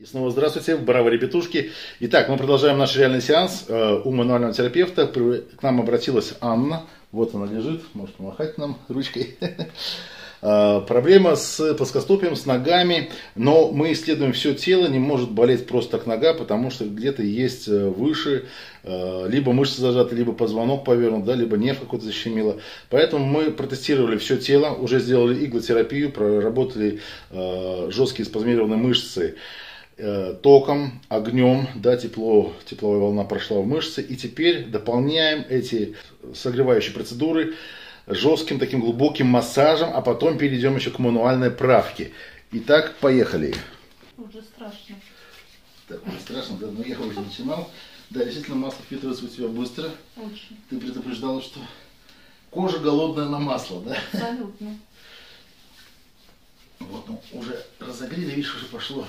И снова здравствуйте, браво, ребятушки. Итак, мы продолжаем наш реальный сеанс э, у мануального терапевта. К нам обратилась Анна. Вот она лежит, может помахать нам ручкой. Э, проблема с плоскостопием, с ногами, но мы исследуем все тело, не может болеть просто так нога, потому что где-то есть э, выше, либо мышцы зажаты, либо позвонок повернут, да, либо нерв какой-то защемило. Поэтому мы протестировали все тело, уже сделали иглотерапию, проработали жесткие спазмированные мышцы. Э, током, огнем, да, тепло, тепловая волна прошла в мышцы, и теперь дополняем эти согревающие процедуры жестким таким глубоким массажем, а потом перейдем еще к мануальной правке. Итак, поехали. Уже страшно. Так, уже страшно, да, но я уже начинал. Да, действительно, масло впитывается у тебя быстро. Очень. Ты предупреждала, что кожа голодная на масло, да? Абсолютно. Вот, ну, уже разогрели, видишь, уже пошло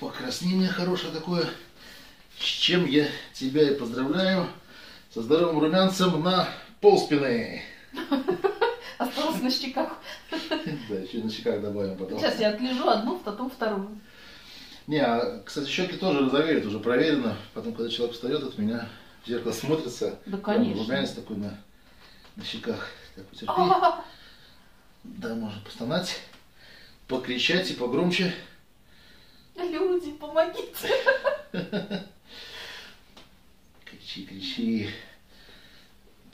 покраснение хорошее такое, с чем я тебя и поздравляю, со здоровым румянцем на полспины. Осталось на щеках. Да, еще на щеках добавим потом. Сейчас я отлежу одну, потом вторую. Не, а, кстати, щеки тоже розовеют, уже проверено. Потом, когда человек встает от меня, в зеркало смотрится. Да, конечно. Румянец такой на, на щеках. Так, потерпи. Да, можно постонать, покричать и погромче. Люди, помогите. Кричи, кричи.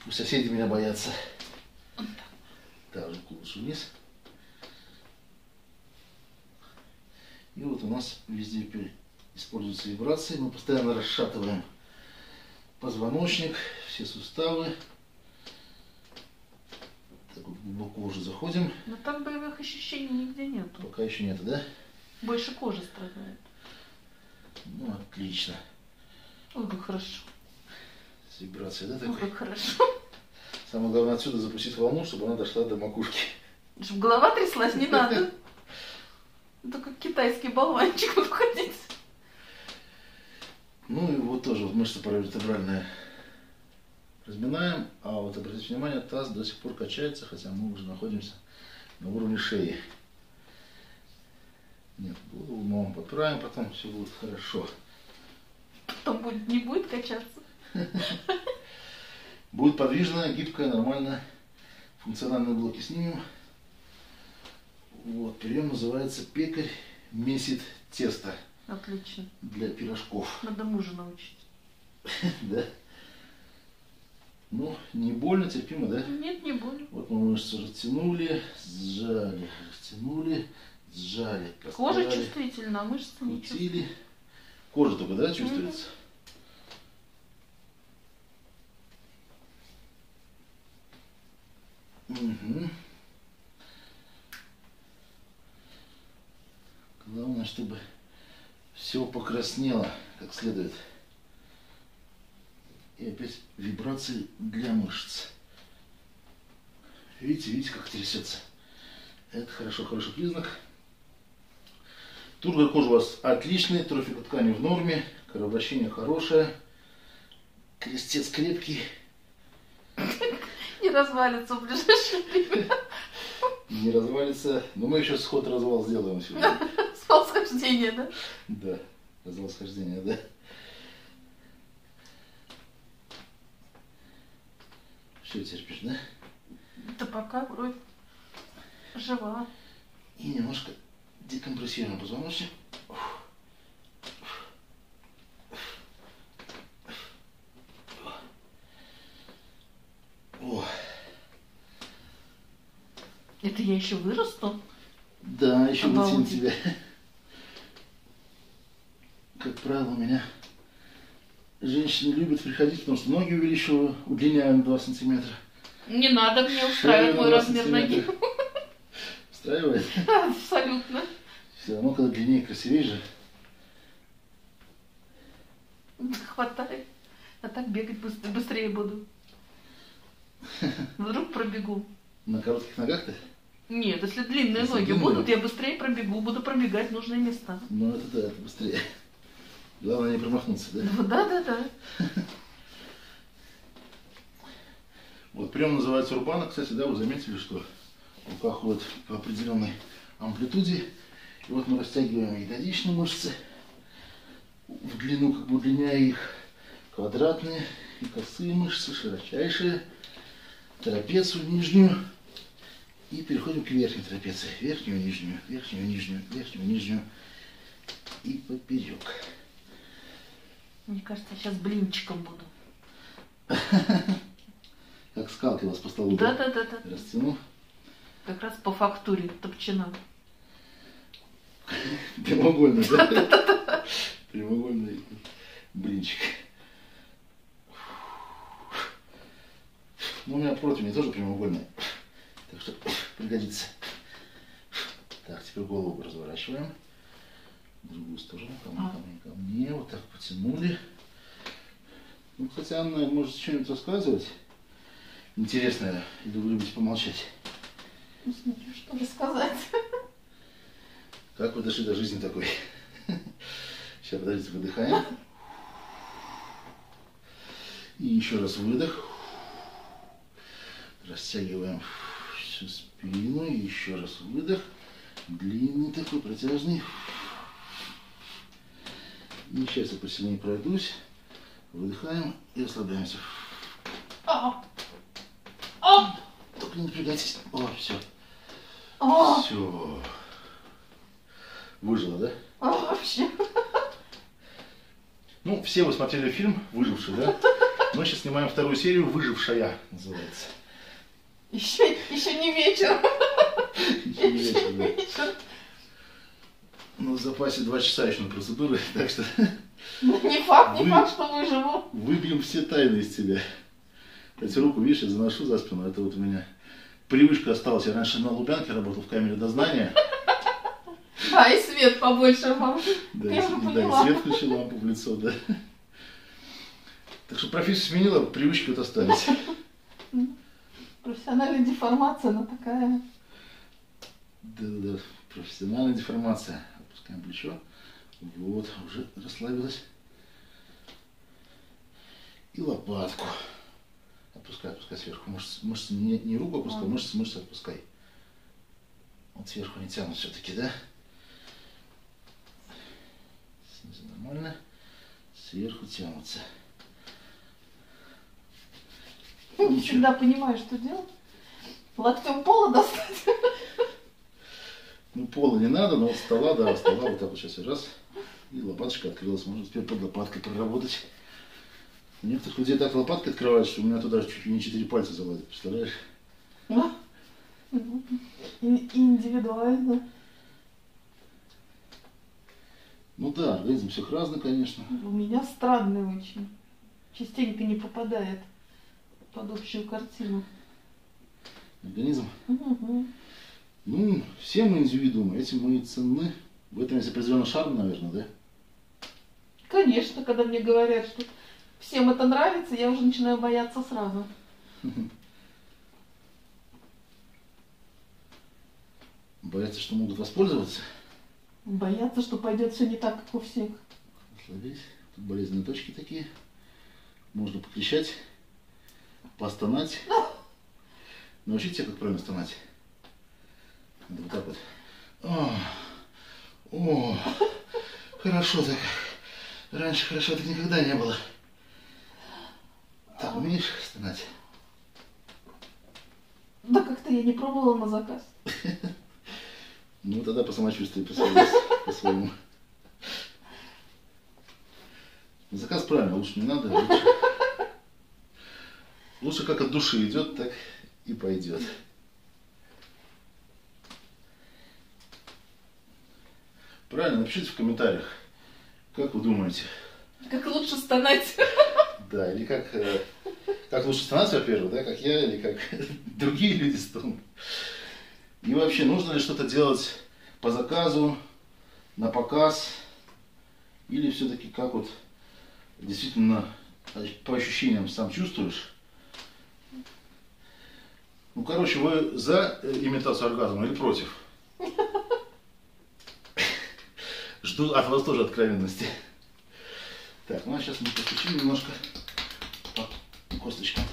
Пусть соседи меня боятся. Также кулыш вниз. И вот у нас везде используются вибрации. Мы постоянно расшатываем позвоночник, все суставы. Так вот глубоко уже заходим. Но там боевых ощущений нигде нету. Пока еще нету, да? Больше кожи страдает. Ну, отлично. Ой, как хорошо. С вибрацией, да, такой? Ой, как хорошо. Самое главное отсюда запустить волну, чтобы она дошла до макушки. Чтобы голова тряслась, не надо. Это как китайский болванчик будет ходить. Ну и вот тоже вот мышца паравертебральная разминаем, а вот обратите внимание, таз до сих пор качается, хотя мы уже находимся на уровне шеи. Нет, голову мы вам подправим, потом все будет хорошо. Потом будет, не будет качаться. Будет подвижная, гибкая, нормальная. Функциональные блоки снимем. Вот, прием называется пекарь месит тесто. Отлично. Для пирожков. Надо мужа научить. Да? Ну, не больно, терпимо, да? Нет, не больно. Вот мы мышцы растянули, сжали, растянули, сжали. Кожа чувствительна, а мышцы не чувствуют. Кожа только, да, чувствуется? Угу. Главное, чтобы все покраснело как следует. И опять вибрации для мышц. Видите, видите, как трясется. Это хорошо, хороший признак. Тургор кожа у вас отличный, трофика ткани в норме, кровообращение хорошее, крестец крепкий. Не развалится в ближайшее время. Не развалится. Но мы еще сход развал сделаем сегодня. С восхождения, да? Да, развал схождения, да. Все терпишь, да? Да пока вроде жива. И немножко декомпрессируем позвоночник. О. Это я еще вырасту? Да, еще вытяну тебя. Как правило, у меня женщины любят приходить, потому что ноги увеличиваю, удлиняю на 2 сантиметра. Не надо мне устраивать мой размер ноги. Устраивает? Абсолютно. Все равно, когда длиннее, красивее же. Хватает. А так бегать быстрее, буду. Вдруг пробегу. На коротких ногах-то? Нет, если длинные если ноги длинные... будут, я быстрее пробегу, буду пробегать нужные места. Ну это да, это быстрее. Главное не промахнуться, да? Ну, да, да, да. Вот прием называется урбана. Кстати, да, вы заметили, что рука ходит по определенной амплитуде. И вот мы растягиваем ягодичные мышцы в длину, как бы удлиняя их, квадратные и косые мышцы, широчайшие, трапецию нижнюю. И переходим к верхней трапеции. Верхнюю, нижнюю, верхнюю, нижнюю, верхнюю, нижнюю. И поперек. Мне кажется, я сейчас блинчиком буду. Как скалки вас по столу. Да-да-да-да. Растянул. Как раз по фактуре топчина. Прямоугольный, да? Прямоугольный блинчик. Ну, у меня противень тоже прямоугольный. Так что пригодится. Так, теперь голову разворачиваем. В другую сторону. Ко мне, ко мне, ко мне. Вот так потянули. Ну, кстати, Анна, может, что-нибудь рассказывать? Интересное. Или вы любите помолчать? Ну, смотрю, что рассказать. Как вы дошли до жизни такой? Сейчас, подождите, выдыхаем. И еще раз выдох. Растягиваем всю спину. И еще раз выдох. Длинный такой, протяжный. И сейчас я посильнее пройдусь. Выдыхаем и расслабляемся. А, а, Только не напрягайтесь. О, все. Все. Выжила, да? а, вообще. Ну, все вы смотрели фильм «Выживший», да? Мы сейчас снимаем вторую серию «Выжившая» называется. Еще, еще не вечер. Еще не вечер, да. вечер. Ну, в запасе два часа еще на процедуры, так что Не факт, не Вы- факт, что выживу. выбьем все тайны из тебя. Кстати, руку, видишь, я заношу за спину, это вот у меня привычка осталась. Я раньше на Лубянке работал в камере дознания. А, и свет побольше, мам. Да, Я уже да, и свет включил лампу в лицо, да. Так что профессию сменила, привычки вот остались. Профессиональная деформация, она такая. Да-да-да, профессиональная деформация. Опускаем плечо. Вот, уже расслабилась. И лопатку. Опускай, опускай сверху. Мышцы, мышцы не, не руку опускай, А. мышцы, мышцы отпускай. Вот сверху не тянут все-таки, да? Нормально. Сверху тянутся. Не Ничего. всегда понимаю, что делать. Локтем пола достать. Ну, пола не надо, но вот стола, да, стола вот так вот сейчас раз. И лопаточка открылась. Можно теперь под лопаткой проработать. У некоторых людей так лопаткой открывают, что у меня туда чуть ли не четыре пальца залазят, представляешь? Да. И- Индивидуально. Ну да, организм всех разный, конечно. У меня странный очень. Частенько не попадает под общую картину. Организм. Мгм. Ну, все мы индивидуумы, этим мы и ценны. В этом есть определенный шарм, наверное, да? Конечно, когда мне говорят, что всем это нравится, я уже начинаю бояться сразу. Боятся, что могут воспользоваться. Бояться, что пойдет все не так, как у всех. Расслабись. Тут болезненные точки такие. Можно покричать, постонать. Научите себя, как правильно стонать. Надо вот так вот. О, о, хорошо так. Раньше хорошо так никогда не было. Так, умеешь стонать? Да как-то я не пробовала на заказ. Ну, тогда по самочувствию, по своему. Заказ правильно, лучше не надо. Лучше, лучше как от души идет, так и пойдет. Правильно, напишите в комментариях, как вы думаете. Как лучше стонать. Да, или как, э, как лучше становиться, во-первых, да, как я, или как другие люди стонут. И вообще, нужно ли что-то делать по заказу, на показ, или все-таки как вот действительно по ощущениям сам чувствуешь? Ну, короче, вы за э, имитацию оргазма или против? Жду от вас тоже откровенности. Так, ну а сейчас мы постучим немножко по косточкам.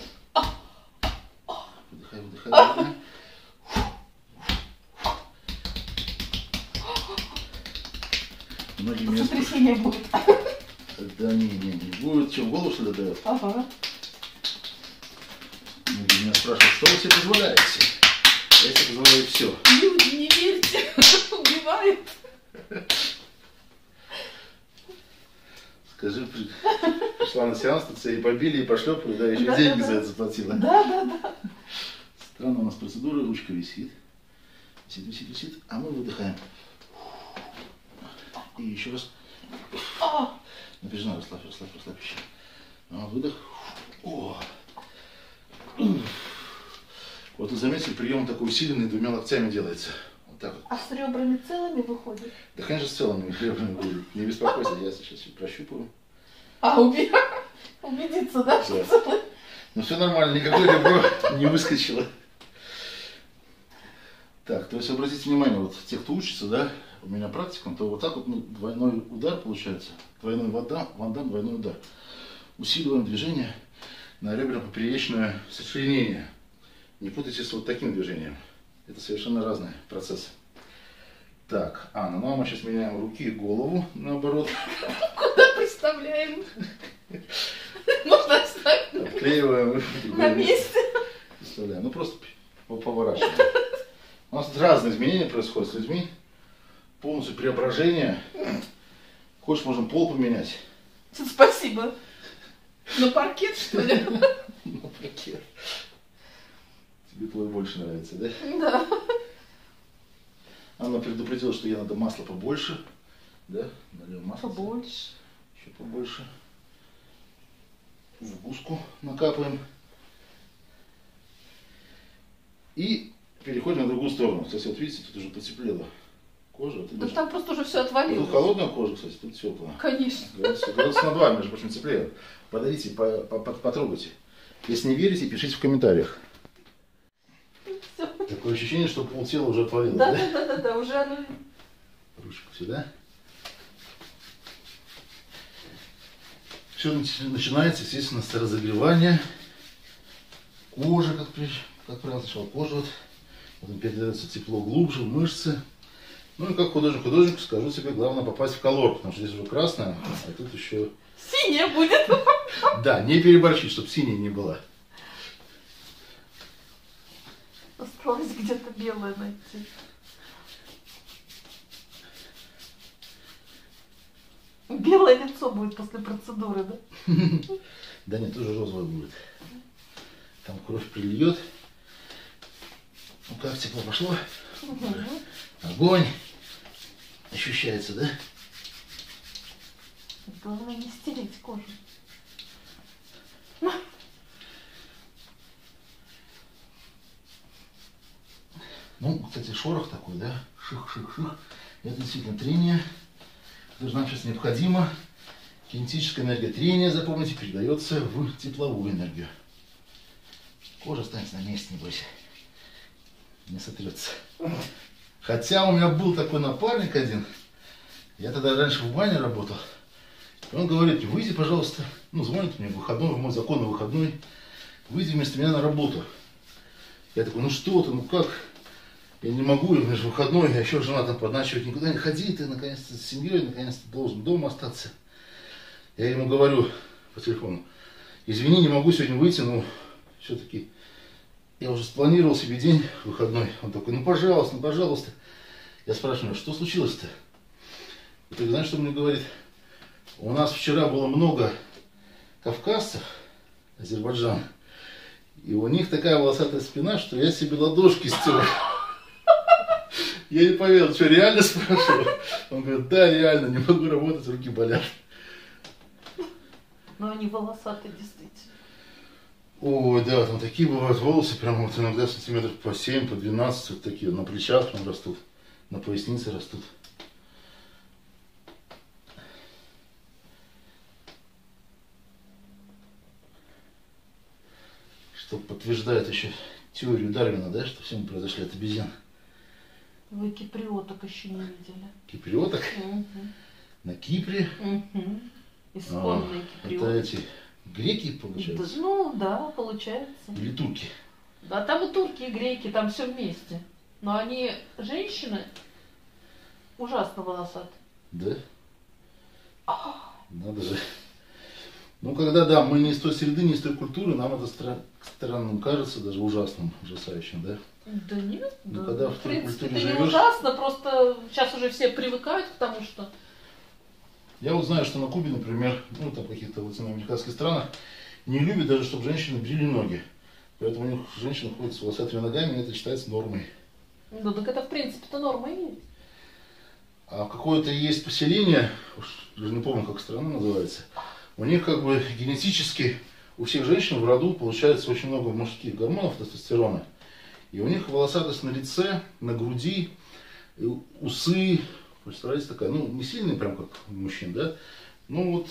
Выдыхай, выдыхай, выдыхай. Многие спрашивают. Сотрясение будет. Да не, не, не будет. Что, голову что ли дает? Ага. Многие меня спрашивают, что вы себе позволяете? Я себе позволяю все. Люди, не верьте. Убивают. Скажи, при- пришла на сеанс, тут тебя и побили, и пошлепали, да, еще Да, деньги да, за это заплатила. Да, да, да. Странно у нас процедура, ручка висит. Висит, висит, висит, а мы выдыхаем. И еще раз. А, Напряжена, расслабь, расслабь, расслабь еще. А, выдох. О. Вот вы заметили, прием такой усиленный двумя локтями делается. Вот так вот. а с ребрами целыми выходит? Да, конечно, с целыми хлебами будет. Не беспокойся, я сейчас прощупаю. А, уби... убедиться, да, что Да. целый? Ну все нормально, никакое ребро не выскочило. Так, то есть обратите внимание, вот те, кто учится, да, у меня практикум, то вот так вот ну, двойной удар получается. Двойной вода, вандам, двойной удар. Усиливаем движение на ребра-поперечное сочленение. Не путайте с вот таким движением. Это совершенно разные процессы. Так, а, ну, ну а мы сейчас меняем руки и голову, наоборот. Куда представляем? Можно оставить Отклеиваем. на месте. Представляю. Ну просто по- поворачиваем. У нас разные изменения происходят с людьми. Полностью преображение. Хочешь, можем пол поменять. Спасибо. На паркет, что ли? Ну, паркет. Тебе твой больше нравится, да? Да. Анна предупредила, что ей надо масла побольше. Да? Нальем масло. Побольше. Еще побольше. В гуску накапаем. И переходим на другую сторону. Кстати, вот видите, тут уже потеплело. Кожа. Да там просто уже все Тут отвалилось. холодная кожа, кстати, тут теплая. Конечно. Градусов на 2, между прочим, теплее. Подарите, по- по- по- потрогайте. Если не верите, пишите в комментариях. Всё. Такое ощущение, что полтела уже отвалилось, Да, да? да, да, да, уже оно. Ручку сюда. Все начинается, естественно, с разогревания кожи, как, как правило, сначала кожа, вот, потом передается тепло глубже, в мышцы. Ну и как художник художник скажу себе, главное попасть в колор, потому что здесь уже красная, а тут еще... Синяя будет. Да, не переборщить, чтобы синей не была. Осталось где-то белое найти. Белое лицо будет после процедуры, да? Да нет, тоже розовая будет. Там кровь прильет. Ну как, тепло пошло? Огонь. Ощущается, да? Главное не стереть кожу. Ну, кстати, шорох такой, да? Ших-ших-ших. Это действительно трение. Же нам сейчас необходимо. Кинетическая энергия трения, запомните, передается в тепловую энергию. Кожа останется на месте, не бойся. Не сотрется. Хотя у меня был такой напарник один. Я тогда раньше в бане работал. И он говорит, выйди, пожалуйста. Ну, звонит мне выходной, мой законный выходной. Выйди вместо меня на работу. Я такой, ну что ты, ну как? Я не могу, у меня же выходной, я еще жена там подначивает, никуда не ходи, ты наконец-то с семьей, наконец-то должен дома остаться. Я ему говорю по телефону, извини, не могу сегодня выйти, но все-таки я уже спланировал себе день выходной. Он такой, ну пожалуйста, ну пожалуйста. Я спрашиваю, что случилось-то? И ты знаешь, что он мне говорит? У нас вчера было много кавказцев, Азербайджан, и у них такая волосатая спина, что я себе ладошки стер. Я не поверил, что реально спрашиваю? Он говорит, да, реально, не могу работать, руки болят. Но они волосатые, действительно. Ой, да, там такие бывают волосы, прям вот иногда сантиметров по 7, по 12, вот такие, на плечах прям растут, на пояснице растут. Что подтверждает еще теорию Дарвина, да, что все мы произошли от обезьян. Вы киприоток еще не видели. Киприоток Мгм. на Кипре. Мгм. А, Исконные это эти греки, Да, получается? ну да, получается. Или турки? Да, там и турки, и греки, там все вместе. Но они, женщины, ужасно волосаты. Да? Надо же. Ну, когда, да, мы не из той среды, не из той культуры, нам это стра- странным кажется, даже ужасным, ужасающим, да? Да нет, Ну, да. когда в в принципе, это не живешь- ужасно, просто сейчас уже все привыкают к тому, что... Я вот знаю, что на Кубе, например, ну, там каких-то латиноамериканских странах, не любят даже, чтобы женщины брили ноги. Поэтому у них женщина ходит с волосатыми ногами, и это считается нормой. Ну, так это, в принципе-то норма и есть. А какое-то есть поселение, уж даже не помню, как страна называется, у них как бы генетически у всех женщин в роду получается очень много мужских гормонов, тестостерона. И у них волосатость на лице, на груди, усы, представляете, такая, ну, не сильная прям как у мужчин, да? Ну вот,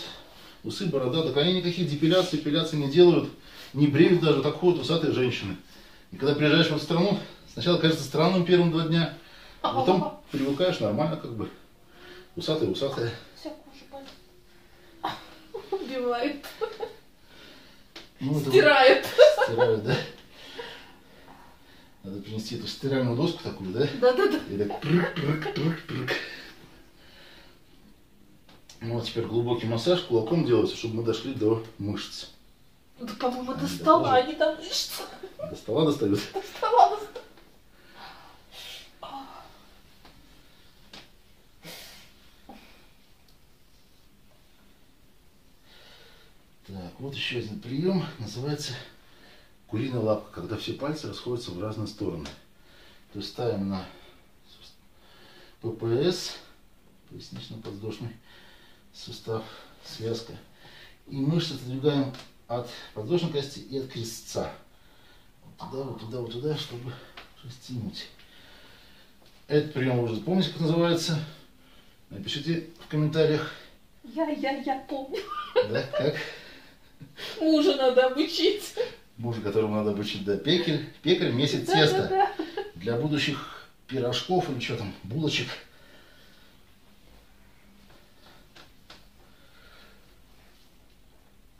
усы, борода, так они никаких депиляций, эпиляций не делают, не бреют даже, так ходят усатые женщины. И когда приезжаешь в эту страну, сначала кажется странным первым два дня, а потом привыкаешь нормально как бы. Усатые, усатые. Вся кожа болит. Убивает. Ну, Стирает. вот Стирают, да? Надо принести эту стиральную доску такую, да? Да-да-да. И так прыг, прыг, прыг, прыг. Ну вот теперь глубокий массаж кулаком делается, чтобы мы дошли до мышц. Ну, так, по-моему, Да, до стола, а не до мышц. До стола достают. До стола, до стола. Так, вот еще один прием, называется куриная лапка, когда все пальцы расходятся в разные стороны. То есть ставим на ППС, пояснично-подвздошный сустав, связка. И мышцы отодвигаем от подвздошной кости и от крестца. Вот туда, вот туда, вот туда, чтобы растянуть. Этот прием вы уже помните, как называется? Напишите в комментариях, Я, я, я помню. да, как Мужа надо обучить. мужа, которому надо обучить, да, пекарь, пекарь месит тесто Да-да-да. для будущих пирожков или что там, булочек.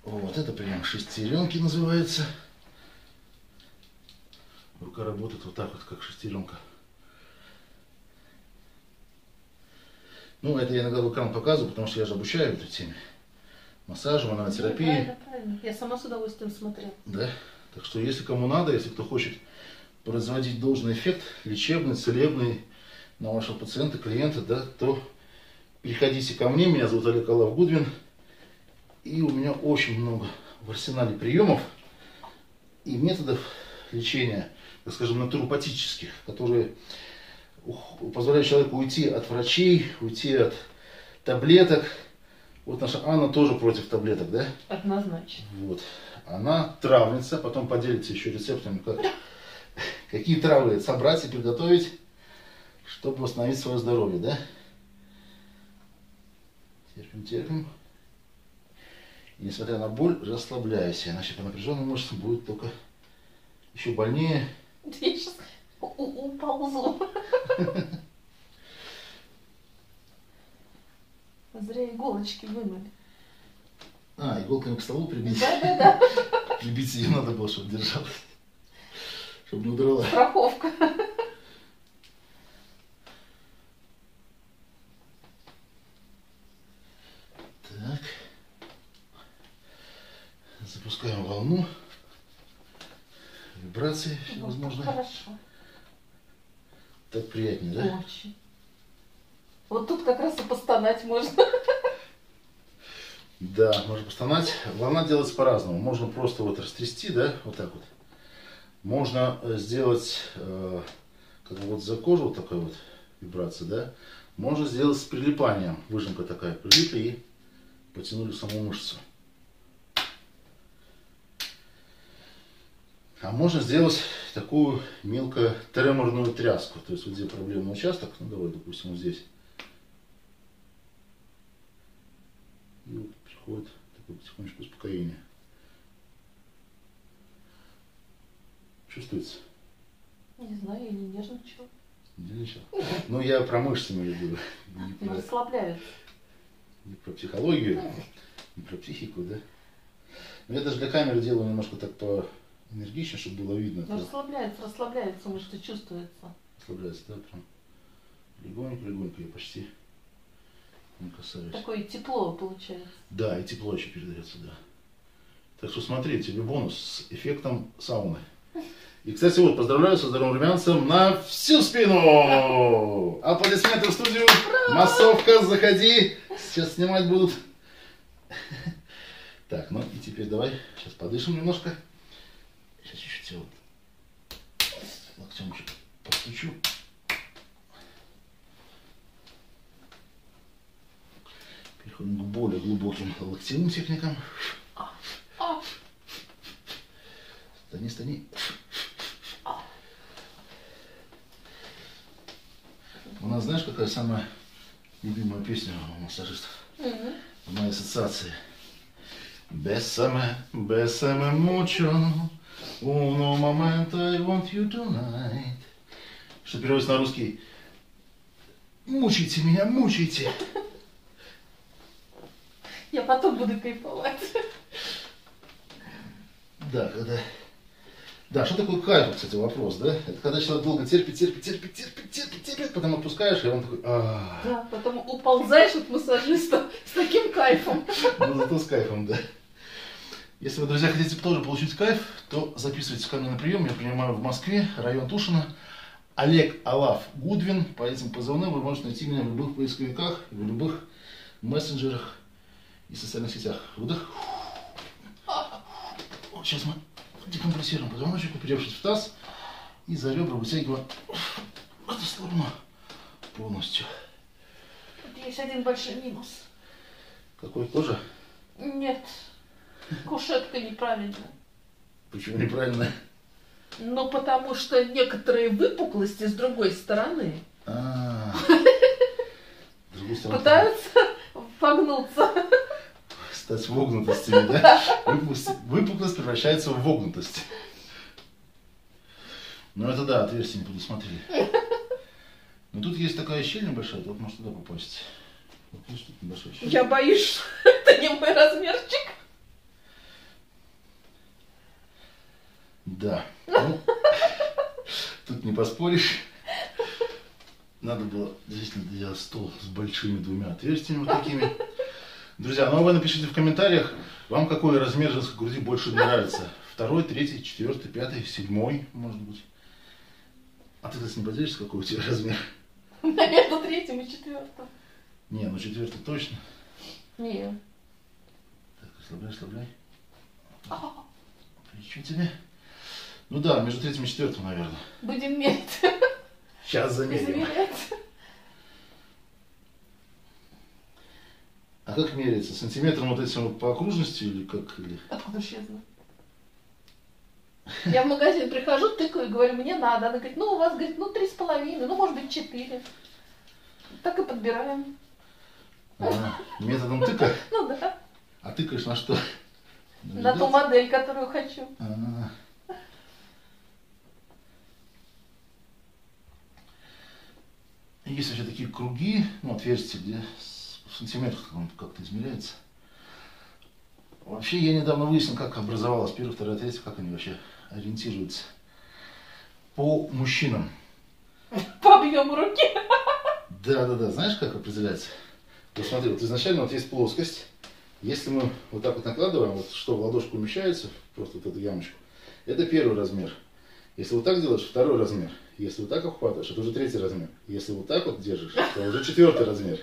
Вот это прям шестеренки называется. Рука работает вот так вот, как шестеренка. Ну, это я иногда экран показываю, потому что я же обучаю этой теме. Массажу, манотерапии. Правильно, правильно. Я сама с удовольствием смотрела. Да? Так что если кому надо, если кто хочет производить должный эффект, лечебный, целебный на вашего пациента, клиента, да, то приходите ко мне, меня зовут Олег Алав Гудвин, и у меня очень много в арсенале приемов и методов лечения, так скажем, натуропатических, которые позволяют человеку уйти от врачей, уйти от таблеток. Вот наша Анна тоже против таблеток, да? Однозначно. Вот. Она травница, потом поделится еще рецептами, как, какие травы собрать и приготовить, чтобы восстановить свое здоровье, да? Терпим, терпим. И несмотря на боль, расслабляйся, иначе по напряженным мышцам будет только еще больнее. Я сейчас уползу. Зря иголочки вынули. А, иголками к столу прибить. Да-да-да. Прибить ее надо было, чтобы держалась. Чтобы не удрала. Страховка. Так. Запускаем волну. Вибрации всевозможные. Хорошо. Так приятнее, да? Очень. Вот тут как раз и постонать можно. Да, можно постонать. Волна делается по-разному. Можно просто вот растрясти, да, вот так вот. Можно э, сделать, э, как бы вот за кожу вот такая вот вибрация, да. Можно сделать с прилипанием. Выжимка такая. Прилипли и потянули саму мышцу. А можно сделать такую мелко треморную тряску. То есть вот где проблемный участок, ну давай, допустим, вот здесь. И вот приходит такое потихонечку успокоение. Чувствуется? Не знаю, я не нежничала. Ничего. Ну, я про мышцы имею в виду. Не про, расслабляются. не про психологию, не про психику, да? Но я даже для камеры делаю немножко так по энергичнее, чтобы было видно. Ну, расслабляется, расслабляется, мышцы чувствуется. расслабляется, да, прям. Легонько, легонько я почти не касаюсь. Такое тепло получается. Да, и тепло еще передается, да. Так что смотрите, тебе бонус с эффектом сауны. И, кстати, вот, поздравляю со здоровым румянцем на всю спину! Аплодисменты в студию. Массовка, заходи. Сейчас снимать будут. Так, ну и теперь давай, сейчас подышим немножко. Сейчас чуть-чуть вот локтем постучу. Переходим к более глубоким локтевым техникам. Стани, стани. У нас знаешь, какая самая любимая песня у массажистов? мгм. В моей ассоциации. Bésame, bésame mucho, uno momento I want you tonight. Что переводится на русский. Мучайте меня, мучайте. Потом буду кайфовать. Да, когда... Да, что такое кайф, кстати, вопрос, да? Это когда человек долго терпит, терпит, терпит, терпит, терпит, терпит, потом отпускаешь, и он такой, а Да, потом уползаешь от массажиста с таким кайфом. Ну, зато с кайфом, да. Если вы, друзья, хотите тоже получить кайф, то записывайтесь ко мне на прием. Я принимаю в Москве, район Тушино. Олег Алав Гудвин. По этим позывным вы можете найти меня в любых поисковиках, в любых мессенджерах и социальных сетях. Выдох. Вот сейчас мы декомпрессируем позвоночник, уперевшись в таз, и за ребра вытягиваем в эту сторону полностью. Тут есть один большой минус. Какой тоже? Нет, кушетка неправильная. Почему неправильно? Ну, потому что некоторые выпуклости с другой стороны А. С другой стороны, пытаются погнуться. Стать вогнутостями, да? Выпуклость, превращается в вогнутость. Ну это да, отверстие не предусмотрели. Но тут есть такая щель небольшая, вот может туда попасть. Вот видишь, тут небольшая щель. Я боюсь, что это не мой размерчик. Да. Ну, тут не поспоришь. Надо было действительно делать стол с большими двумя отверстиями вот такими. Друзья, ну а вы напишите в комментариях, вам какой размер женской груди больше нравится. Второй, третий, четвертый, пятый, седьмой, может быть. А ты, кстати, не поделишься, какой у тебя размер? Наверное, третьем и четвертом. Не, ну четвертый точно. Не. Так, расслабляй, расслабляй. Плечо тебе. Ну да, между третьим и четвертым, наверное. Будем мерить. Сейчас замерим. Измерять. Как меряется? Сантиметром вот этим вот по окружности или как? Или... Откуда я в магазин прихожу, тыкаю и говорю, мне надо. Она говорит, ну у вас, говорит, ну три с половиной, ну может быть четыре. Так и подбираем. А, методом тыка? Ну да, А тыкаешь на что? на ту модель, которую хочу. А. Есть вообще такие круги, ну, отверстия, где в сантиметрах он как-то измеряется. Вообще, я недавно выяснил, как образовалась первая, вторая, третья, как они вообще ориентируются. По мужчинам. По объему руки. Да, да, да. Знаешь, как определяется? Вот смотри, вот изначально вот есть плоскость. Если мы вот так вот накладываем, вот что в ладошку умещается, просто вот эту ямочку, это первый размер. Если вот так делаешь, второй размер. Если вот так обхватываешь, это уже третий размер. Если вот так вот держишь, то уже четвертый размер.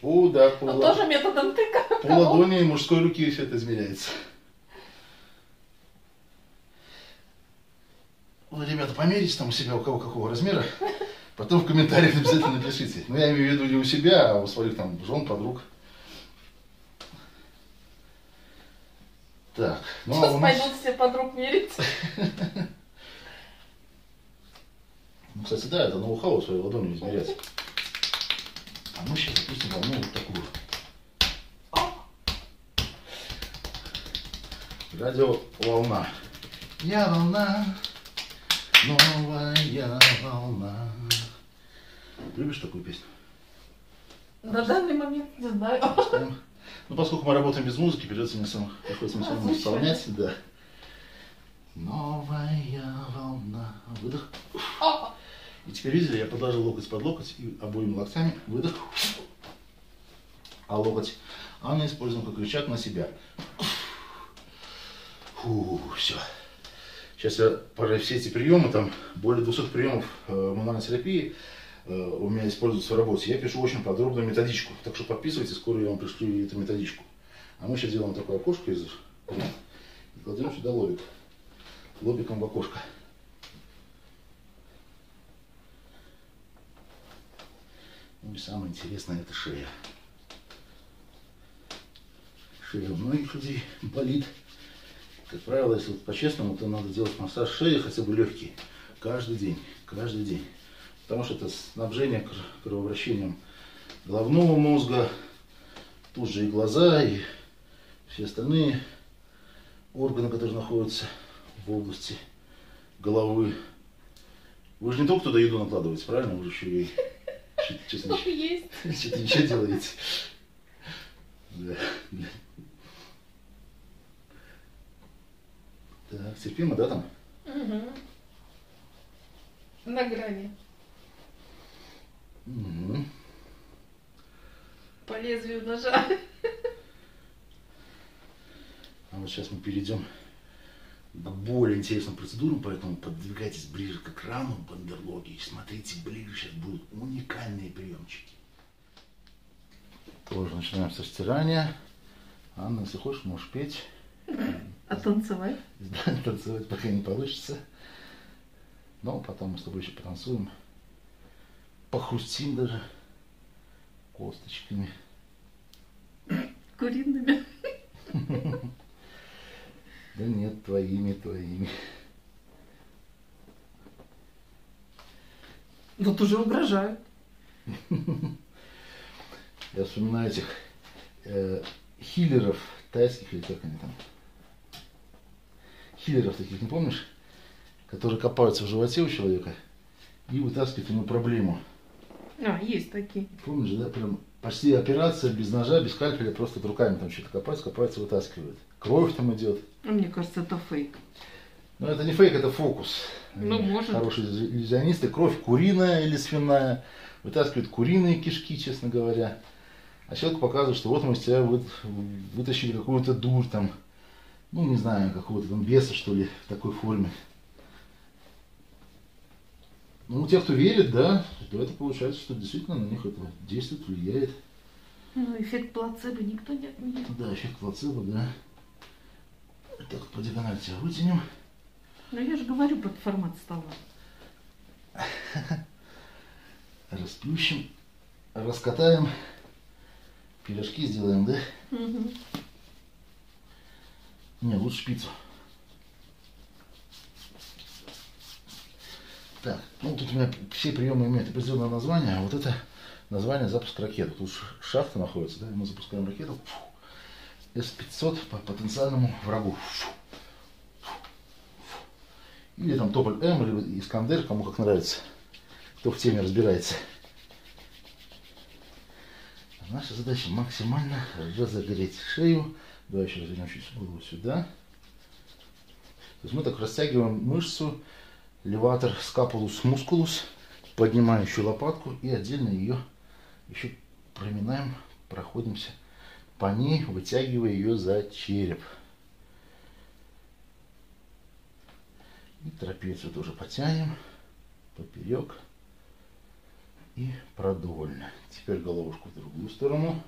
По, да, по, Но ла- тоже методом тыка. по ладони мужской руки все это измеряется. Вы, ребята, померите там у себя, у кого какого размера. Потом в комментариях обязательно напишите. Ну, я имею в виду не у себя, а у своих там жен, подруг. Так, ну а Сейчас у нас... пойдут все подруг мерить. Ну, кстати, да, это ноу-хау своей ладонью измерять. А мы сейчас запустим волну вот такую. Радио волна. Я волна, новая волна. Любишь такую песню? На данный момент не знаю. Поставим? Ну, поскольку мы работаем без музыки, придется мне самому, приходится мне самому Озвучивать. исполнять, да. Новая волна. Выдох. О, И теперь видели, я подложил локоть под локоть и обоими локтями выдох. а локоть Анна используем как рычаг на себя. Фу, все. Сейчас я про все эти приемы, там более 200 приемов э, мануальной терапии э, у меня используются в работе. Я пишу очень подробную методичку, так что подписывайтесь, скоро я вам пришлю эту методичку. А мы сейчас делаем такое окошко из и кладем сюда лобик. Лобиком в окошко. Ну и самое интересное это шея. Шея у многих людей болит. Как правило, если вот по-честному, то надо делать массаж шеи хотя бы легкий. Каждый день. Каждый день. Потому что это снабжение кровообращением головного мозга, тут же и глаза, и все остальные органы, которые находятся в области головы. Вы же не только туда еду накладываете, правильно? Вы же еще и что-то есть. Что-то еще делаете. Да. Так, терпимо, да, там? Угу. На грани. Угу. По лезвию ножа. А вот сейчас мы перейдем более интересным процедурам, поэтому подвигайтесь ближе к экрану бандерлоги. Смотрите ближе, сейчас будут уникальные приемчики. Тоже начинаем со стирания. Анна, если хочешь, можешь петь. А танцевать? Да, танцевать пока не получится. Но потом мы с тобой еще потанцуем. Похрустим даже косточками. Куриными. Да нет, твоими, твоими. Вот уже угрожают. Я вспоминаю этих э, хиллеров тайских, или как они там. Хиллеров таких, не помнишь? Которые копаются в животе у человека и вытаскивают ему проблему. А, есть такие. Помнишь, да, прям почти операция без ножа, без кальпеля, просто руками там что-то копаются, копаются, вытаскивают. Кровь там идет. А мне кажется, это фейк. Ну, это не фейк, это фокус. Ну, может. Хорошие иллюзионисты. Кровь куриная или свиная. Вытаскивают куриные кишки, честно говоря. А человек показывает, что вот мы из тебя вытащили какую-то дурь там. Ну, не знаю, какого-то там беса, что ли, в такой форме. Ну, у тех, кто верит, да, то это получается, что действительно на них это действует, влияет. Ну, эффект плацебо никто не отменил. Да, эффект плацебо, да. Так, по диагонали тебя вытянем. Ну, я же говорю под формат стола. Расплющим, раскатаем, пирожки сделаем, да? Угу. Не, лучше шпицу. Так, ну тут у меня все приемы имеют определенное название, а вот это название запуск ракеты. Тут шахта находится, да, и мы запускаем ракету. С-500 по потенциальному врагу. Или там Тополь М, или Искандер, кому как нравится. Кто в теме разбирается. Наша задача максимально разогреть шею. Давай еще развернем чуть голову сюда. То есть мы так растягиваем мышцу леватор скапулус мускулус, поднимающую лопатку и отдельно ее еще проминаем, проходимся по ней, вытягивая ее за череп. И трапецию тоже потянем поперек и продольно. Теперь головушку в другую сторону.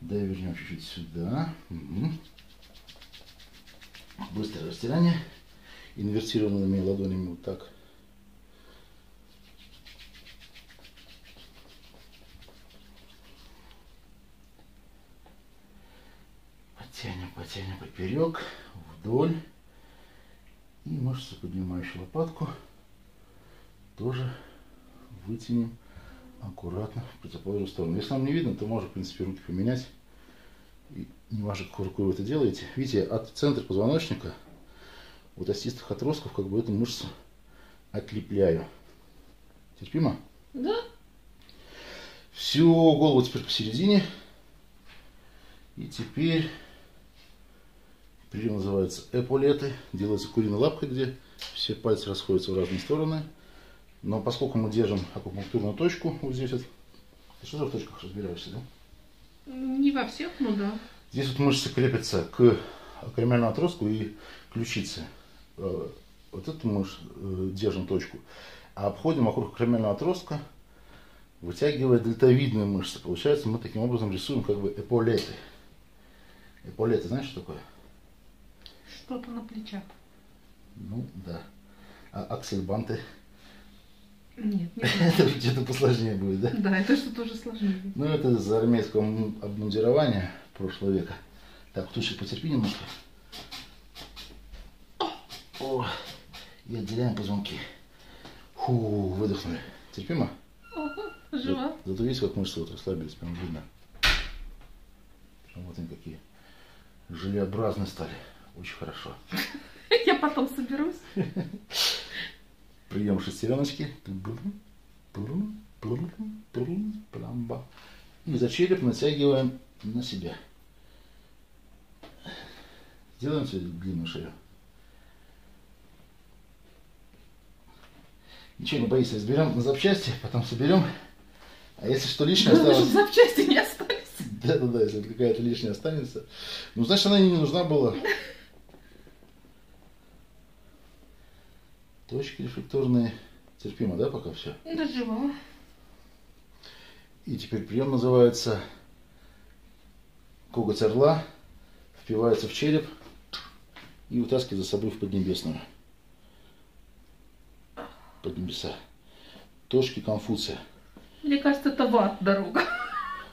Довернем чуть-чуть сюда. Угу. Быстрое растирание инвертированными ладонями вот так. Потянем, поперек, вдоль. И мышцу, поднимающую лопатку, тоже вытянем аккуратно в противоположную сторону. Если нам не видно, то можно, в принципе, руки поменять. И не важно, какой рукой вы это делаете. Видите, от центра позвоночника вот остистых отростков как бы эту мышцу отлепляю. Терпимо? Да. Всю голову теперь посередине. И теперь прием называется эполеты. Делается куриной лапкой, где все пальцы расходятся в разные стороны. Но поскольку мы держим акупунктурную точку вот здесь вот, ты что в точках разбираешься, да? Не во всех, ну да. Здесь вот мышцы крепятся к акромиальному отростку и ключице. Э, Вот эту мы э, держим точку. А обходим вокруг акромиального отростка, вытягивая дельтовидные мышцы. Получается, мы таким образом рисуем как бы эполеты. Эполеты, знаешь, что такое? Что-то на плечах. Ну, да. А аксельбанты? Нет, не Это где-то посложнее будет, да? Да, это что-то уже сложнее. Ну, это из армейского обмундирования прошлого века. Так, еще потерпи немножко. О, и отделяем позвонки. Фу, выдохнули. Терпимо? Ого, жива. За- Зато видите, как мышцы вот расслабились, прям видно. Вот они какие. Желеобразные стали. Очень хорошо. Я потом соберусь. Прием шестереночки. Пламба. И за череп натягиваем на себя. Сделаем себе длинную шею. Ничего не боись, разберем на запчасти, потом соберем. А если что лишнее Главное, осталось... чтобы запчасти не остались. Да, да, да, если какая-то лишняя останется. Ну, значит, она и не нужна была. Точки рефлекторные. Терпимо, да, пока все? Да жива. И теперь прием называется коготь орла. Впивается в череп и утаскивает за собой в Поднебесную. Поднебеса. Точки Конфуция. Мне кажется, это в ад дорога.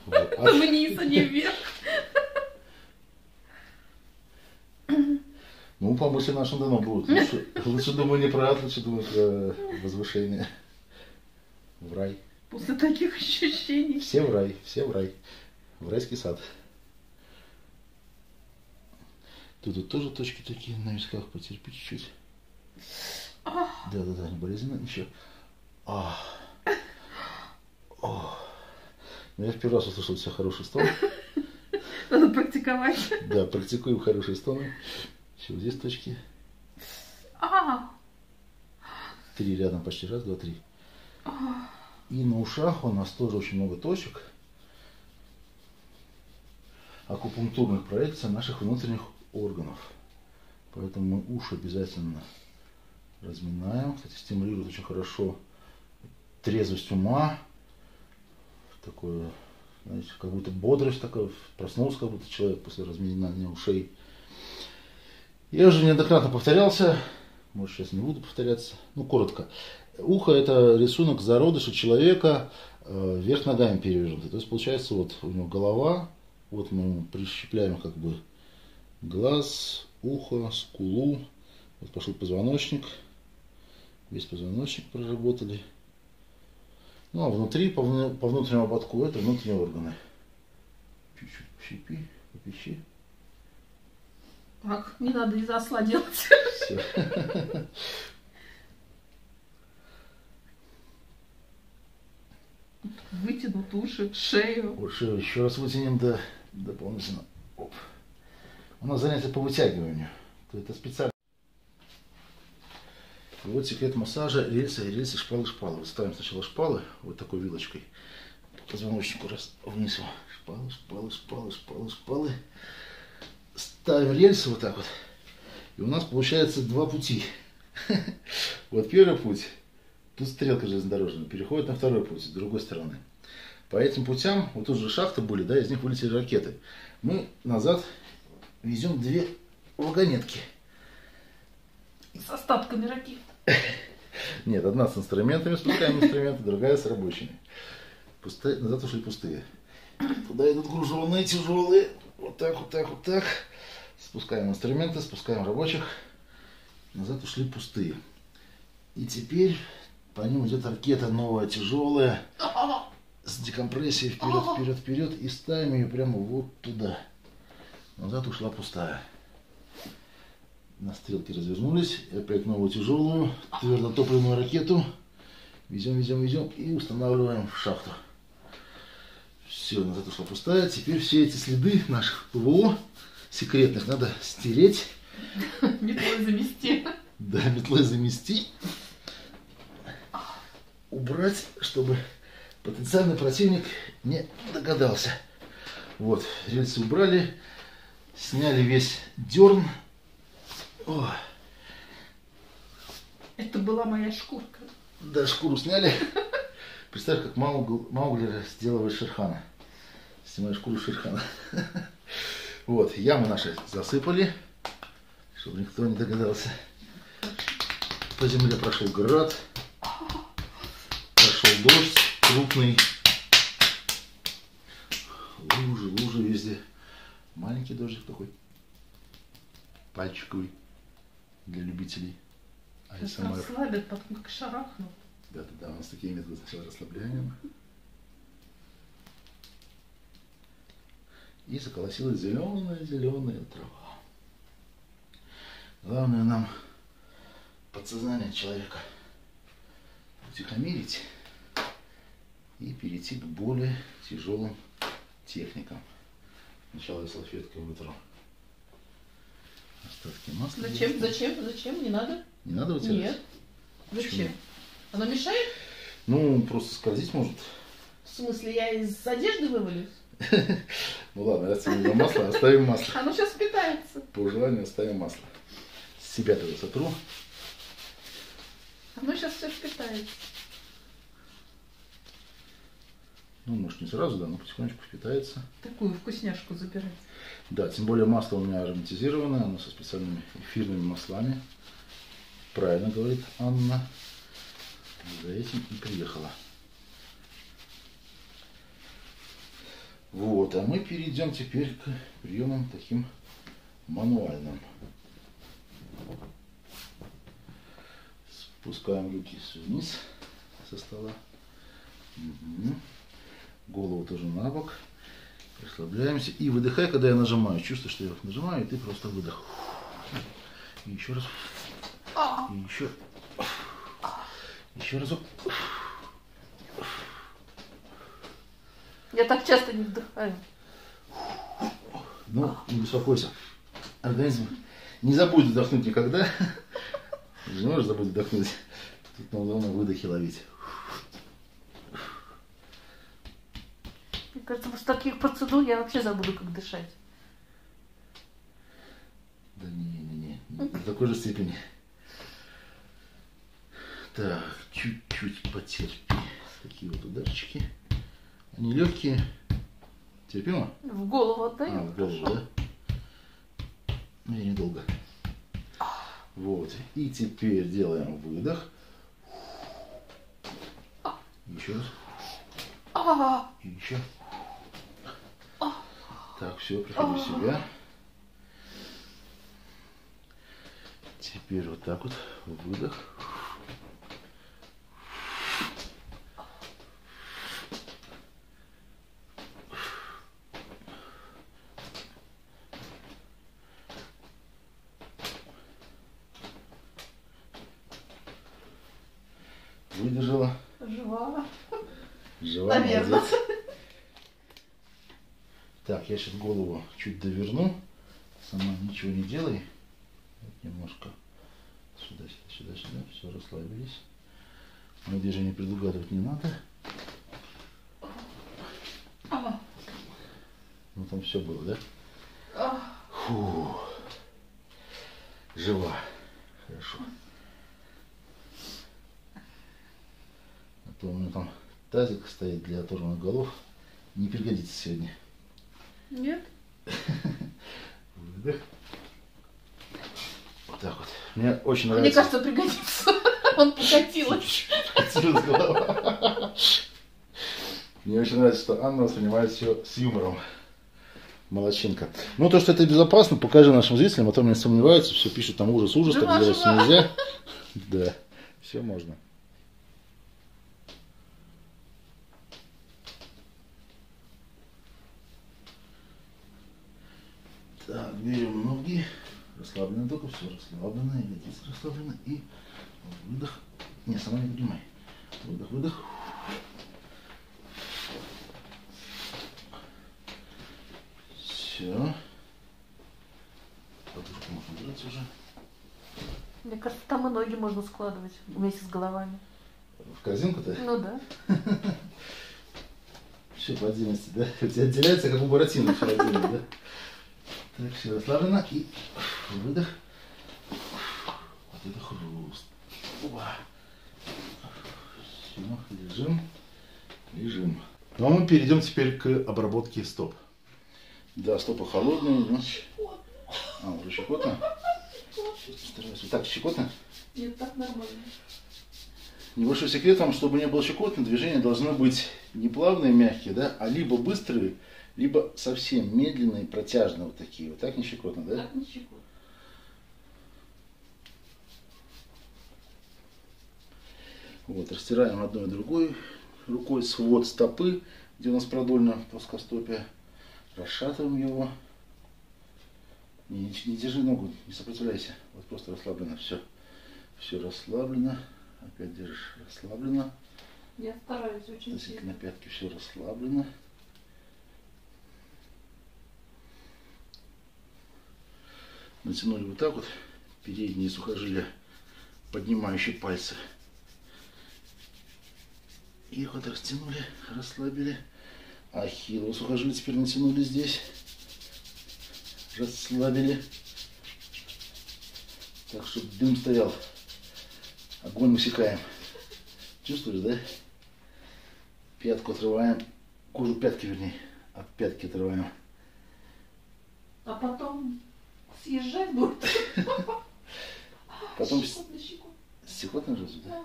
Вот. Это вниз, а не вверх. Ну, по мысли нашим дано будет. Лучше, лучше думаю не про ад, лучше думаю про возвышение. В рай. После таких ощущений. Все в рай, все в рай. В райский сад. Тут, тут тоже точки такие на висках, потерпи чуть-чуть. А, Да, да, да, не болезненно, ничего. А. О. Ну, я в первый раз услышал все хорошие стоны. Надо практиковать. Да, практикуем хорошие стоны. Вот здесь точки. А, Три рядом почти. Раз, два, три. И на ушах у нас тоже очень много точек. Акупунктурных проекций наших внутренних органов. Поэтому мы уши обязательно разминаем. Кстати, стимулирует очень хорошо трезвость ума. Такое, знаете, как будто бодрость такая. Проснулся как будто человек после разминания ушей. Я уже неоднократно повторялся. Может, сейчас не буду повторяться. Ну, коротко. Ухо – это рисунок зародыша человека э, вверх ногами перевернутый. То есть, получается, вот у него голова, вот мы прищепляем как бы глаз, ухо, скулу. Вот пошел позвоночник. Весь позвоночник проработали. Ну, а внутри, по, по внутреннему ободку, это внутренние органы. Чуть-чуть пощипи, попищи. Так, не надо из осла делать. Все. Вытянут уши, шею. Вот шею еще раз вытянем до дополнительно. Оп. У нас занятие по вытягиванию. То это специально. И вот секрет массажа рельсы, рельсы, шпалы, шпалы. Вот ставим сначала шпалы вот такой вилочкой. По позвоночнику раз вниз. Шпалы, шпалы, шпалы, шпалы, шпалы. Ставим рельсы вот так вот. И у нас получается два пути. Вот первый путь. Тут стрелка железнодорожная. Переходит на второй путь с другой стороны. По этим путям, вот тут же шахты были, да, из них вылетели ракеты. Мы назад везем две вагонетки. С остатками ракет. Нет, одна с инструментами, спускаем инструменты, другая с рабочими. Пустые, назад ушли пустые. Туда идут груженные, тяжелые. Вот так, вот так, вот так. Спускаем инструменты, спускаем рабочих. Назад ушли пустые. И теперь по ним идет ракета новая, тяжелая. С декомпрессией вперед, вперед, вперед. И ставим ее прямо вот туда. Назад ушла пустая. На стрелке развернулись. И опять новую тяжелую, твердотопливную ракету. Везем, везем, везем и устанавливаем в шахту. Все, назад ушла пустая. Теперь все эти следы наших ПВО секретных надо стереть. Метлой замести. Да, метлой замести. Убрать, чтобы потенциальный противник не догадался. Вот, рельсы убрали, сняли весь дерн. О, Это была моя шкурка. да, шкуру сняли. Представь, как Маугл- Маугли сделывает Шерхана. Снимаю шкуру Шерхана. Вот, ямы наши засыпали, чтобы никто не догадался. По земле прошел град, прошел дождь крупный. Лужи, лужи везде. Маленький дождик такой. Пальчиковый. Для любителей. Сейчас ASMR. расслабят, потом как шарахнул. Да, да, да, у нас такие методы сначала расслабления. И заколосилась зеленая, зеленая трава. Главное нам подсознание человека утихомирить и перейти к более тяжелым техникам. Сначала я салфеткой вытру остатки масла. Зачем? Зачем? Зачем? Не надо? Не надо вытирать? Нет. Зачем? Почему? Оно мешает? Ну, просто скользить может. В смысле, я из одежды вывалюсь? Ну ладно, оставим масло, оставим масло. Оно сейчас питается. По желанию оставим масло. С себя тогда сотру. Оно сейчас все впитается. Ну, может, не сразу, да, но потихонечку впитается. Такую вкусняшку забирать. Да, тем более масло у меня ароматизированное, оно со специальными эфирными маслами. Правильно говорит Анна. За этим и приехала. Вот, а мы перейдем теперь к приемам таким мануальным. Спускаем руки вниз со стола. Мгм. Голову тоже на бок. Расслабляемся. И выдыхай, когда я нажимаю. Чувствую, что я нажимаю, и ты просто выдох. И еще раз. И еще. Еще разок. Я так часто не вдыхаю. Ну, не беспокойся. Организм не забудет вдохнуть никогда. Ты же не можешь забыть вдохнуть. Тут надо на выдохе ловить. Мне кажется, после таких процедур я вообще забуду, как дышать. Да не-не-не, не до такой же степени. Так, чуть-чуть потерпи. Такие вот ударчики. Они легкие. Терпимо? В голову А, отдаю. в голову, да? Ну, я недолго. Вот. И теперь делаем выдох. Еще раз. А, И еще. Так, все, приходи в себя. Теперь вот так вот. Выдох. Выдержала. жива. Жива, Наверное. молодец. Так, я сейчас голову чуть доверну. Сама ничего не делай. Немножко сюда, сюда, сюда, сюда. Все, расслабились. Но движение предугадывать не надо. Ну там все было, да? Фу. Жива. Хорошо. А то у меня там тазик стоит для оторванных голов. Не пригодится сегодня. Нет? Выдох. Вот так вот. Мне очень Мне нравится. кажется, пригодится. Он покатилась. Голова. Мне очень нравится, что Анна воспринимает все с юмором. Молодчинка. Ну, то, что это безопасно, покажи нашим зрителям, а то мне сомневаются, все пишут там ужас, ужас, так делать нельзя. Да, все можно. Так, берем ноги, расслаблены только, все расслаблено, ягодицы расслаблены, и выдох. Не, сама не поднимай. Выдох, выдох. Все. Подушку можно брать уже. Мне кажется, там и ноги можно складывать вместе с головами. В корзинку-то? Ну да. Все по отдельности, да? У тебя отделяется, как у Буратино все отдельно, да? Так, все расслаблено. И выдох. Вот это хруст. Опа. Все, лежим. Лежим. Ну а мы перейдем теперь к обработке стоп. Да, стопы холодные. Ну. А, уже щекотно? Стараюсь. Так щекотно? Нет, так нормально. Небольшой секрет вам, чтобы не было щекотно, движения должны быть не плавные, мягкие, да, а либо быстрые, либо совсем медленные, протяжные вот такие. Вот так не щекотно, да? Так не щекотно. Вот, растираем одной и другой рукой свод стопы, где у нас продольно плоскостопие. Расшатываем его. Не, не, не держи ногу, не сопротивляйся. Вот просто расслаблено все. Все расслаблено. Опять держишь расслабленно. Я стараюсь очень сильно. пятки все расслаблено. Натянули вот так вот передние сухожилия, поднимающие пальцы. Их вот растянули, расслабили. Ахиллово сухожилие теперь натянули здесь. Расслабили. Так, чтобы дым стоял. Огонь высекаем. Чувствуешь, да? Пятку отрываем. Кожу пятки, вернее. От пятки отрываем. А потом съезжать будет. Потом. Стеклотный разве, да?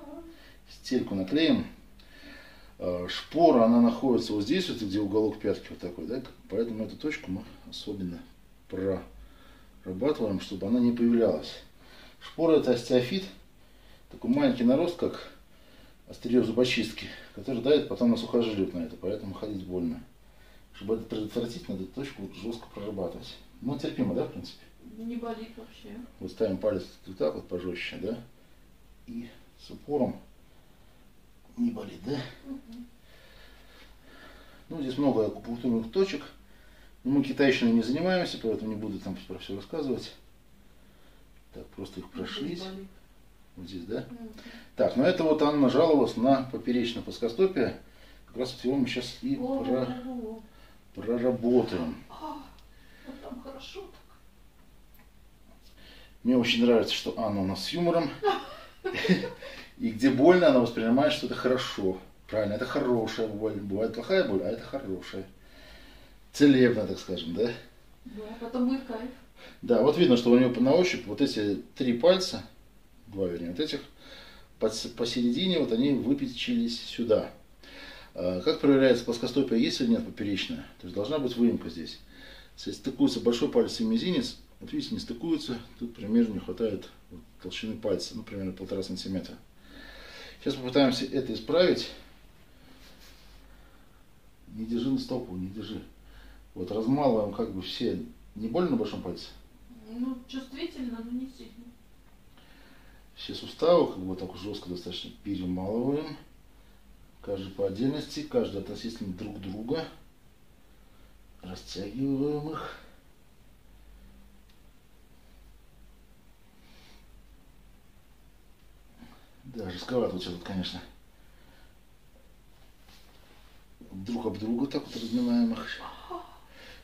Стельку наклеим. А, Шпора, она находится вот здесь, вот где уголок пятки вот такой, да? Поэтому эту точку мы особенно прорабатываем, чтобы она не появлялась. Шпора это остеофит, такой маленький нарост, как острие зубочистки, который давит потом на сухожилие на это, поэтому ходить больно. Чтобы это предотвратить, надо эту точку вот жестко прорабатывать. Ну, терпимо, да, в принципе? Не болит вообще. Вот ставим палец вот так вот пожестче, да? И с упором не болит, да? Мгм. Ну, здесь много акупунктурных точек. Но мы китайщиной не занимаемся, поэтому не буду там про все рассказывать. Так, просто их прошлись. Не болит. Вот здесь, да? Мгм. Так, ну это вот Анна жаловалась на поперечное плоскостопие. Как раз вот его мы сейчас и про- проработаем. А, Вот там хорошо так. Мне очень нравится, что Анна у нас с юмором. И где больно, она воспринимает, что это хорошо. Правильно, это хорошая боль. Бывает плохая боль, а это хорошая. Целебно, так скажем, да? Да, потом будет кайф. Да, вот видно, что у нее на ощупь вот эти три пальца, два вернее, вот этих, посередине вот они выпечились сюда. А, Как проверяется плоскостопие, есть или нет поперечная? То есть должна быть выемка здесь. Если стыкуется большой палец и мизинец, вот видите, не стыкуются, тут примерно не хватает толщины пальца, ну, примерно полтора сантиметра. Сейчас попытаемся это исправить. Не держи на стопу, не держи. Вот размалываем как бы все, не больно на большом пальце? Ну, чувствительно, но не сильно. Все суставы, как бы так жестко достаточно перемалываем. Каждый по отдельности, каждый относительно друг друга. Растягиваем их. Да, жестковато вот тут, конечно. Друг об друга так вот разминаем их.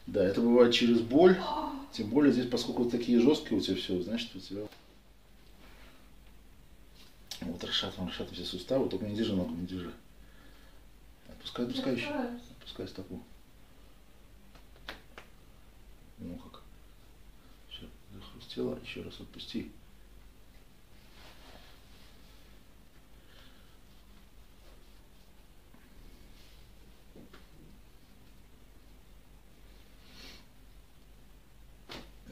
Да, это бывает через боль. Тем более здесь, поскольку вот такие жесткие у тебя все, значит у тебя... Вот расшатываем, расшатываем все суставы, только не держи ногу, не держи. Отпускай, отпускай еще. Отпускай стопу. Ну как. Все, захрустело, еще раз отпусти.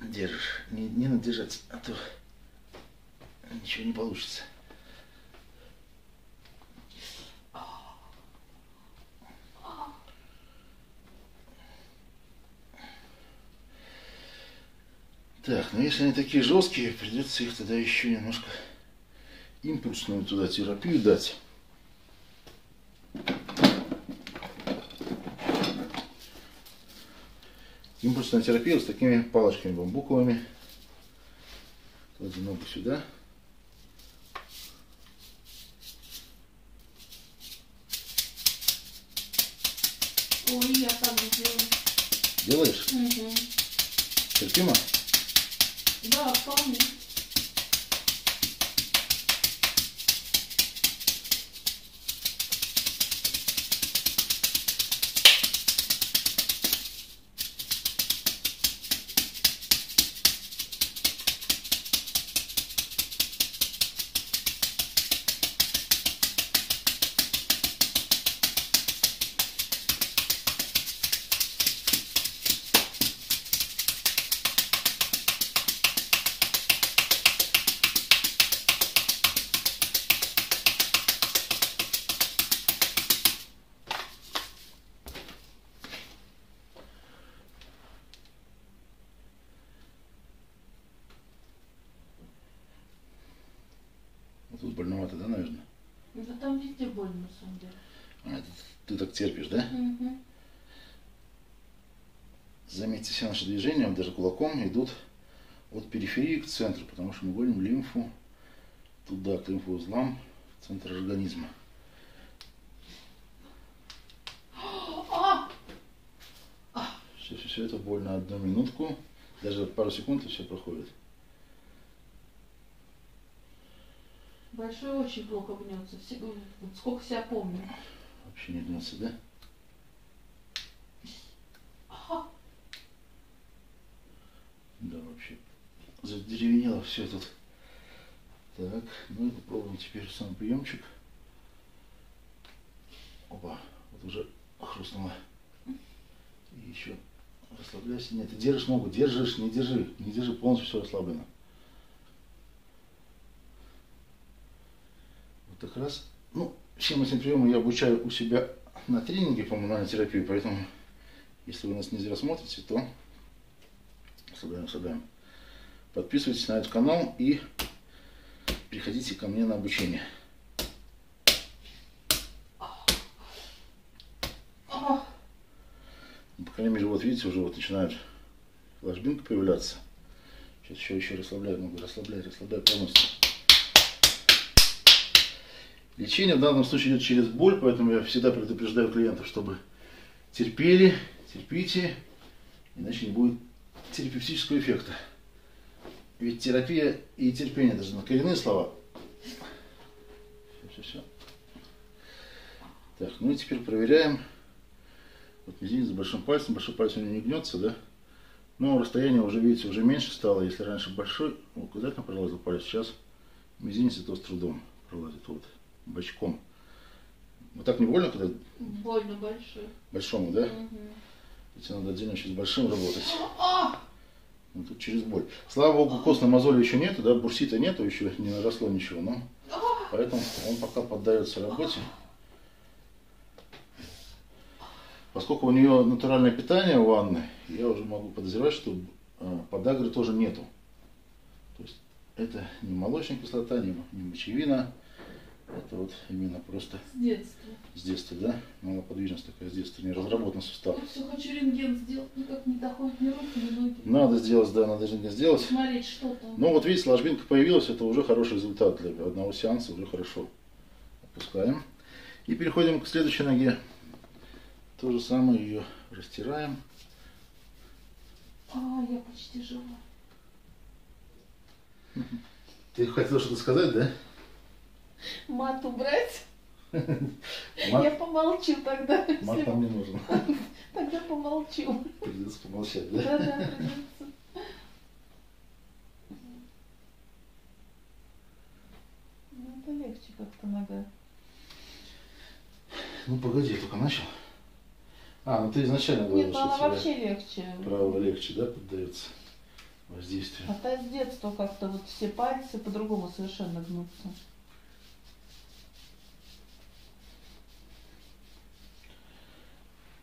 Держишь. Не, не надо держаться, а то ничего не получится. Так, ну если они такие жесткие, придется их тогда еще немножко импульсную туда терапию дать. Импульсная терапия с такими палочками бамбуковыми. Клади ногу сюда. Ой, я так сделаю. Делаешь? Мгм. Терпимо? Да, вполне. Самом деле. А, это ты так терпишь, да? Мгм. Заметьте, все наши движения, даже кулаком, идут от периферии к центру, потому что мы гоним лимфу туда, к лимфоузлам, в центр организма. Все, все, все это больно одну минутку, даже пару секунд и все проходит. Большой очень плохо гнется. Все вот сколько себя помню. Вообще не гнется, да? Ага. Да, вообще. Задеревенело все тут. Так, ну и попробуем теперь сам приемчик. Опа, вот уже хрустнуло. И еще расслабляйся. Нет, ты держишь ногу, держишь, не держи, не держи, полностью все расслаблено. Вот так раз. Ну, всем этим приемам я обучаю у себя на тренинге по мануальной терапии, поэтому, если вы нас не зря смотрите, то расслабляем, расслабляем. Подписывайтесь на этот канал и приходите ко мне на обучение. Ну, По крайней мере, вот видите, уже вот начинают ложбинка появляться. Сейчас еще, еще расслабляю ногу, расслабляю, расслабляю полностью. Лечение в данном случае идет через боль, поэтому я всегда предупреждаю клиентов, чтобы терпели, терпите, иначе не будет терапевтического эффекта. Ведь терапия и терпение же коренные слова. Все, все, все. Так, ну и теперь проверяем. Вот мизинец с большим пальцем, большой палец у него не гнется, да? Но расстояние уже, видите, уже меньше стало. Если раньше большой, указательно пролазил палец, сейчас мизинец это с трудом пролазит, вот, бочком. Вот так не больно, когда больно большой. большому, да? Мгм. Ведь надо отдельно еще с большим работать. А! Ну, тут через боль. Слава богу, костной мозоли еще нету, да, бурсита нету, еще не наросло ничего, но поэтому он пока поддается работе. Поскольку у нее натуральное питание у Анны, я уже могу подозревать, что подагры тоже нету. То есть это не молочная кислота, не, не мочевина, это вот именно просто С детства. с детства, да, малоподвижность такая с детства, не разработан сустав. Я все хочу рентген сделать, никак не доходит ни руки, ни ноги. Надо сделать, да, надо не сделать. Смотреть, что там. Ну вот видите, ложбинка появилась, это уже хороший результат для одного сеанса, уже хорошо. Опускаем. И переходим к следующей ноге. То же самое ее растираем. А, я почти жива. Ты хотел что-то сказать, да? Мат убрать? Мат, Я помолчу тогда. мат если- нам не нужен. Тогда помолчу. Придется помолчать, да? Да, да, придется. Ну, это легче как-то нога. Ну погоди, я только начал. А, ну ты изначально говорил, ну что она вообще легче. право легче, да, поддается воздействию. А то с детства как-то вот все пальцы по-другому совершенно гнутся.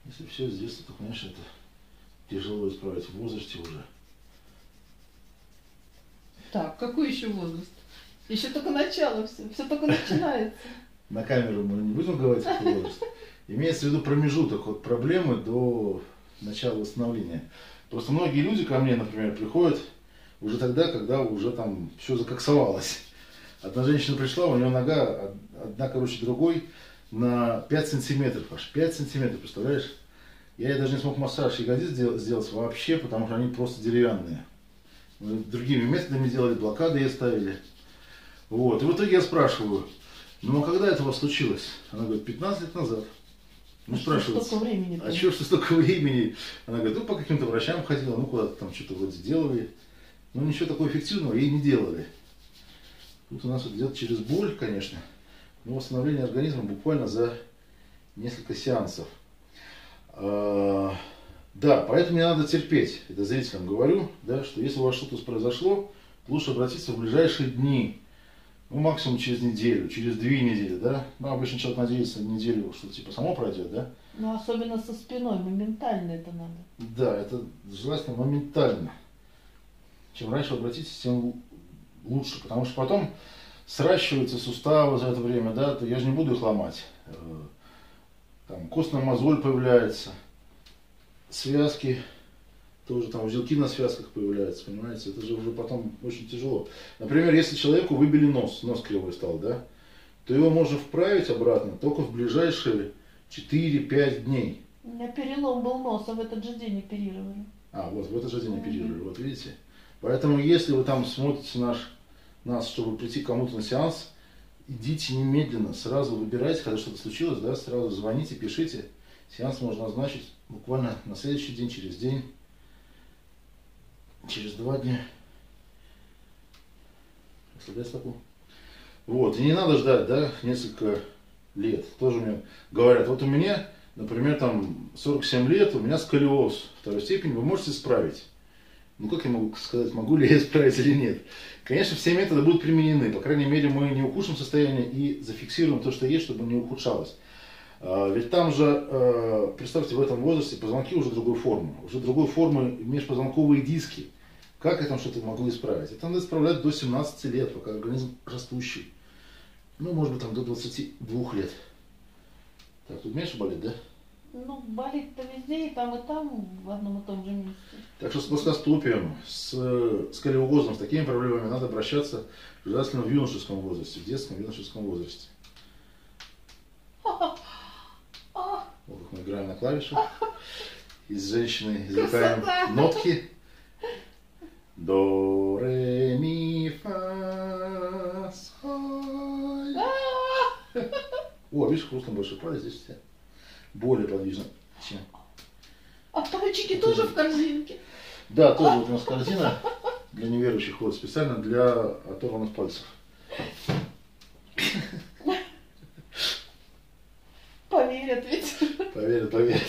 Если все с детства, то, конечно, это тяжело исправить в возрасте уже. Так, какой еще возраст? Еще только начало все, все только начинается. На камеру мы не будем говорить, какой возраст. Имеется в виду промежуток от проблемы до начала восстановления. Просто многие люди ко мне, например, приходят уже тогда, когда уже там все закоксовалось. Одна женщина пришла, у нее нога од- одна короче другой на 5 сантиметров аж. 5 сантиметров, представляешь? Я даже не смог массаж ягодиц сделать, вообще, потому что они просто деревянные. Мы другими методами делали, блокады ей ставили. Вот. И в итоге я спрашиваю, ну а когда это у вас случилось? Она говорит, 15 лет назад. Ну, А что спрашивается, столько времени? а что, что столько времени? Она говорит, ну, по каким-то врачам ходила, ну, куда-то там что-то вроде делали. Ну, ничего такого эффективного ей не делали. Тут у нас вот идет через боль, конечно, но восстановление организма буквально за несколько сеансов. А, Да, поэтому не надо терпеть. Это зрителям говорю, да, что если у вас что-то произошло, лучше обратиться в ближайшие дни. Ну, максимум через неделю, через две недели, да. Ну, обычно человек надеется на неделю, что типа само пройдет, да. Ну, особенно со спиной, моментально это надо. Да, это желательно моментально. Чем раньше обратитесь, тем лучше. Потому что потом сращиваются суставы за это время, да, то я же не буду их ломать. Э, Там костная мозоль появляется, связки, тоже там узелки на связках появляются, понимаете, это же уже потом очень тяжело. Например, если человеку выбили нос, нос кривой стал, да, то его можно вправить обратно только в ближайшие 4-5 дней. У меня перелом был носа, в этот же день оперировали. А, вот, в этот же день оперировали, вот видите. Поэтому, если вы там смотрите наш, нас, чтобы прийти кому-то на сеанс, идите немедленно, сразу выбирайте, когда что-то случилось, да, сразу звоните, пишите. Сеанс можно назначить буквально на следующий день, через день, через два дня. Ослаблять стопу. Вот, и не надо ждать, да, несколько лет. Тоже мне говорят, вот у меня, например, там 47 лет, у меня сколиоз второй степени, вы можете исправить. Ну как я могу сказать, могу ли я исправить или нет? Конечно, все методы будут применены. По крайней мере, мы не ухудшим состояние и зафиксируем то, что есть, чтобы не ухудшалось. А, Ведь там же, э, представьте, в этом возрасте позвонки уже другой формы. Уже другой формы межпозвонковые диски. Как я там что-то могу исправить? Это надо исправлять до 17 лет, пока организм растущий. Ну, может быть, там до 22 лет. Так, тут меньше болит, да? Ну, болит-то везде, и там, и там, в одном и том же месте. Так что с плоскостопием, с э, сколиозом, с такими проблемами надо обращаться желательно в юношеском возрасте, в детском юношеском возрасте. А, Вот как мы играем на клавишах. Из женщины извлекаем нотки. До, ре, ми, фа, соль. О, видишь, хрустно большой палец здесь тебя более подвижно, чем а пальчики тоже в корзинке. Да, тоже вот у нас корзина для неверующих ходит специально для оторванных пальцев. Поверят ведь. Поверь, поверь.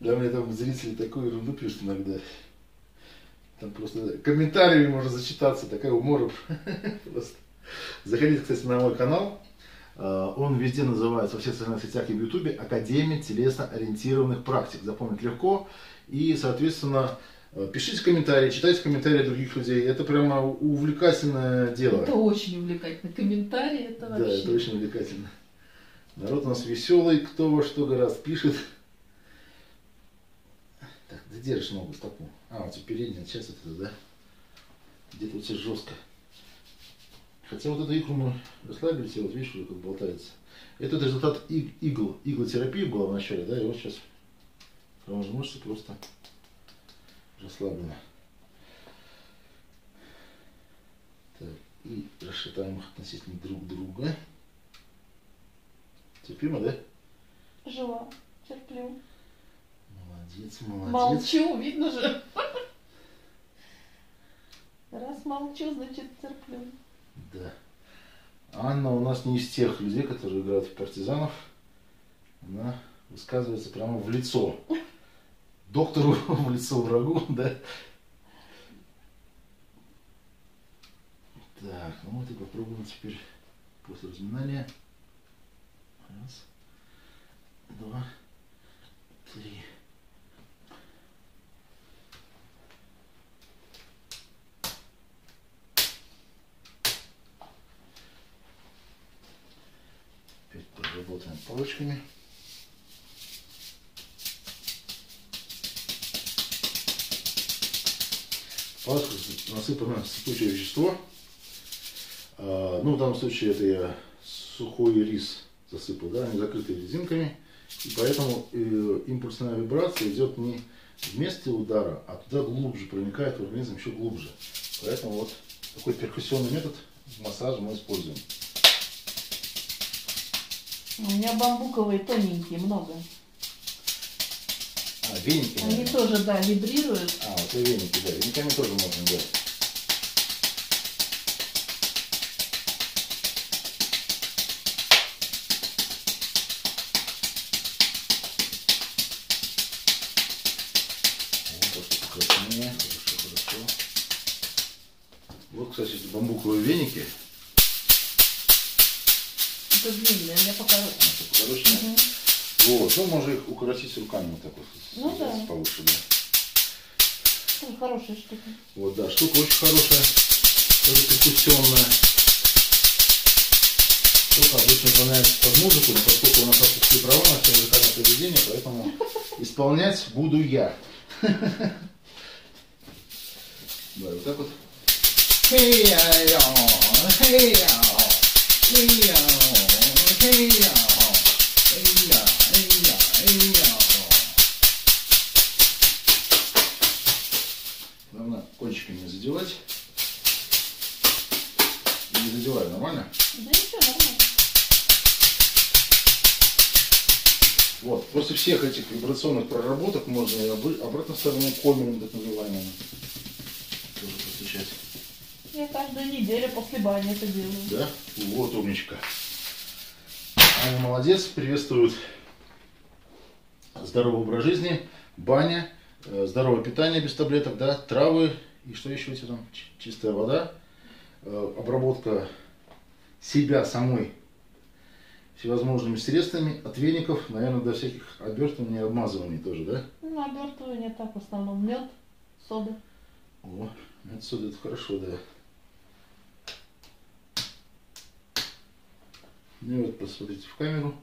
Да мне там зрители такую ерунду пишут иногда. Там просто комментариями можно зачитаться, такая умора. Просто. Заходите, кстати, на мой канал. А, Он везде называется, во всех социальных сетях и в Ютубе, Академия телесно-ориентированных практик. Запомнить легко. И, соответственно, э, пишите комментарии, читайте комментарии других людей. Это прямо увлекательное дело. Это очень увлекательно. Комментарии это Да, вообще. это очень увлекательно. Народ у нас веселый, кто во что гораздо пишет. Так, ты держишь ногу, стопу. А, у тебя передняя часть вот эта, да? Где-то у тебя жестко. Хотя вот эту икру мы расслабили себе, вот видишь, как болтается. Это результат иг- игл, иглотерапии была в начале, да, и вот сейчас прямо же мышцы просто расслаблены. Так, и расшатаем их относительно друг друга. Терпимо, да? Жива. Терплю. Молодец, молодец. Молчу, видно же. Раз молчу, значит терплю. Да. Анна у нас не из тех людей, которые играют в партизанов. Она высказывается прямо в лицо. Доктору в лицо врагу, да. Так, ну вот и попробуем теперь после разминания. Раз, два, три. Опять поработаем палочками. В палочку насыпано сыпучее вещество. А, Ну, в данном случае это я сухой рис засыпал, да, они закрыты резинками. И поэтому э, импульсная вибрация идет не в месте удара, а туда глубже, проникает в организм еще глубже. Поэтому вот такой перкуссионный метод массажа мы используем. У меня бамбуковые тоненькие много. А, веники. Они наверное. тоже, да, вибрируют. А, вот и веники, да. Вениками тоже можно делать. Вот, кстати, бамбуковые веники. Это длинные, я. Значит, короче, Мгм. Вот, ну можно их укоротить руками вот так вот. Ну да. Повыше, да. Хорошая штука. Вот, да, штука очень хорошая, тоже перкуссионная. Только обычно исполняется под музыку, но поскольку у нас авторские права на все музыкальное произведение, поэтому исполнять буду я. Да, вот так вот. Хей-я-я, Главное, кончиками не. Не задеваю, нормально? Да ничего, нормально. Вот, после всех этих вибрационных проработок можно и обратной стороной комелем, так называемым, тоже постучать. Я каждую неделю после бани это делаю. Да? Вот умничка. Аня молодец, приветствует здоровый образ жизни, баня, э, здоровое питание без таблеток, да, травы и что еще эти там, Ч- чистая вода, э, обработка себя самой всевозможными средствами, от веников, наверное, до всяких обертываний и обмазываний тоже, да? Ну, обертывание так в основном. Мед, сода. О, отсюда это хорошо, да. Ну и вот посмотрите в камеру.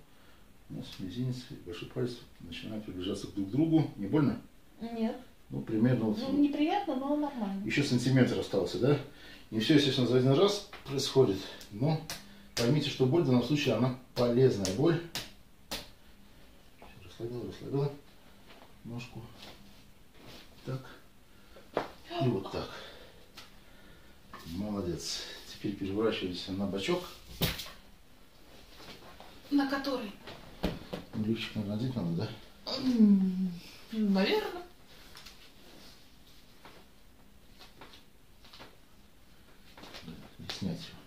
У нас мизинец и большой палец начинают приближаться друг к другу. Не больно? Нет. Ну, примерно вот. Ну, неприятно, но нормально. Еще сантиметр остался, да? Не все, естественно, за один раз происходит. Но поймите, что боль в данном случае, она полезная боль. Всё, Расслабила, расслабила ножку. Так. И вот так. Молодец. Теперь переворачиваемся на бочок. На который? Лифчик, наверное, надеть надо, да? Наверное. Снять его.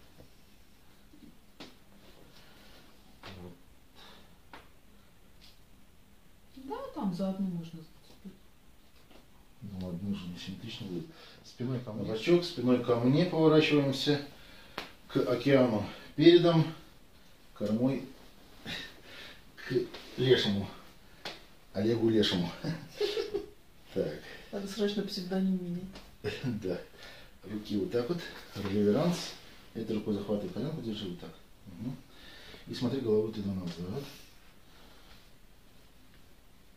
Да, там заодно можно зацепить. Ну, ладно, уже не симметрично будет. Спиной ко мне. Бачок, спиной ко мне поворачиваемся к океану. Передом, кормой лешему. Олегу Лешему. Так, Надо срочно псевдоним менять. да. Руки вот так вот. Реверанс. Этой рукой захватывай коленку, держи вот так. И смотри головой туда назад.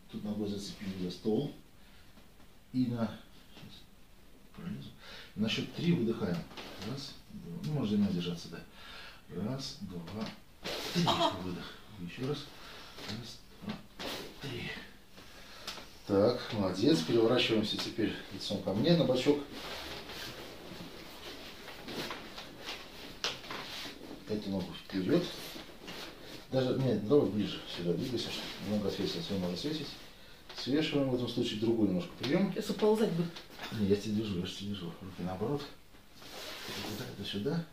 Тут ногой зацепили за стол. И на... Сейчас пролезу. На счет три выдыхаем. Раз, два. Ну, можно на держаться, да. Раз, два, три. Выдох. Еще раз. Раз, два, три. Так, молодец. Переворачиваемся теперь лицом ко мне на бочок. Эту ногу вперед. Даже, нет, давай ближе сюда двигайся, чтобы нога свесилась, все можно свесить. Свешиваем, в этом случае другой немножко прием. Сейчас уползать бы. Не, я тебя держу, я же тебя держу. Руки наоборот. Вот так, это сюда.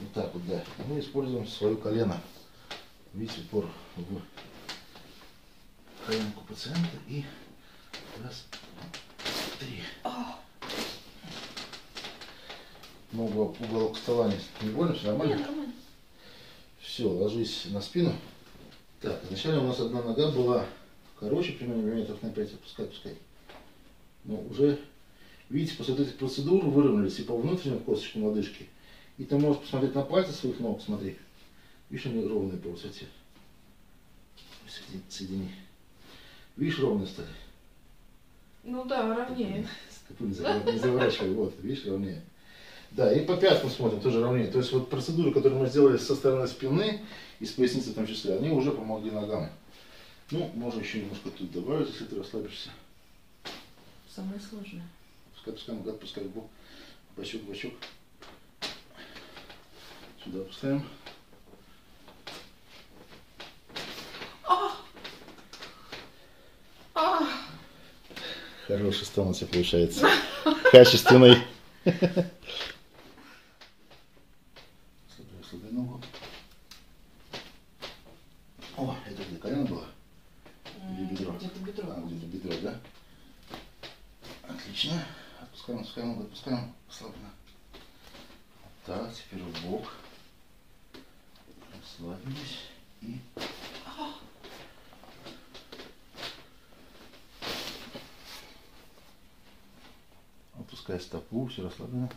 Вот так вот, да. Мы используем свое колено. Видите, упор в коленку пациента. И раз, два, три. Ногу об уголок стола не, не больно, все нормально? Нет, нормально. Все, ложись на спину. Так, вначале у нас одна нога была короче, примерно миллиметров на 5, опускай, опускай. Но уже, видите, после вот этих процедур выровнялись и по внутренним косточкам лодыжки. И ты можешь посмотреть на пальцы своих ног, смотри. Видишь, они ровные по высоте. Соедини. Видишь, ровные стали. Ну да, ровнее. Стопы не завор- не заворачивай, вот, видишь, ровнее. Да, и по пяткам смотрим, тоже ровнее. То есть вот процедуры, которые мы сделали со стороны спины и с поясницы в том числе, они уже помогли ногам Ну, можно еще немножко тут добавить, если ты расслабишься. Самое сложное. Пускай, пускай, нога, пускай в бок. Бачок, бачок. Сюда опускаем. Хороший стон у тебя получается. Качественный. Слабее, слабее ногу. О, это где колено было? Или бедро? Где-то бедро. А, где-то бедро, да? Отлично. Отпускаем, отпускаем, ногу, отпускаем. Слабно. Так, теперь в бок. Расслабились. И опускай стопу, все расслаблено.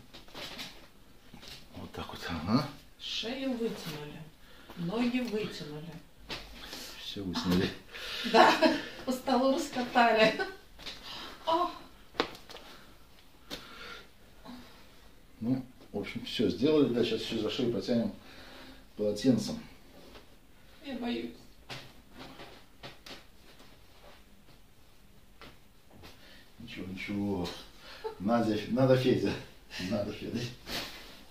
Вот так вот, ага. Шею вытянули. Ноги вытянули. Все высняли. Да, по столу раскатали. А, Ну, в общем, все сделали. Да, сейчас еще за шею протянем полотенцем. я боюсь. Ничего, ничего. Надя, надо Федя. Надо Федя.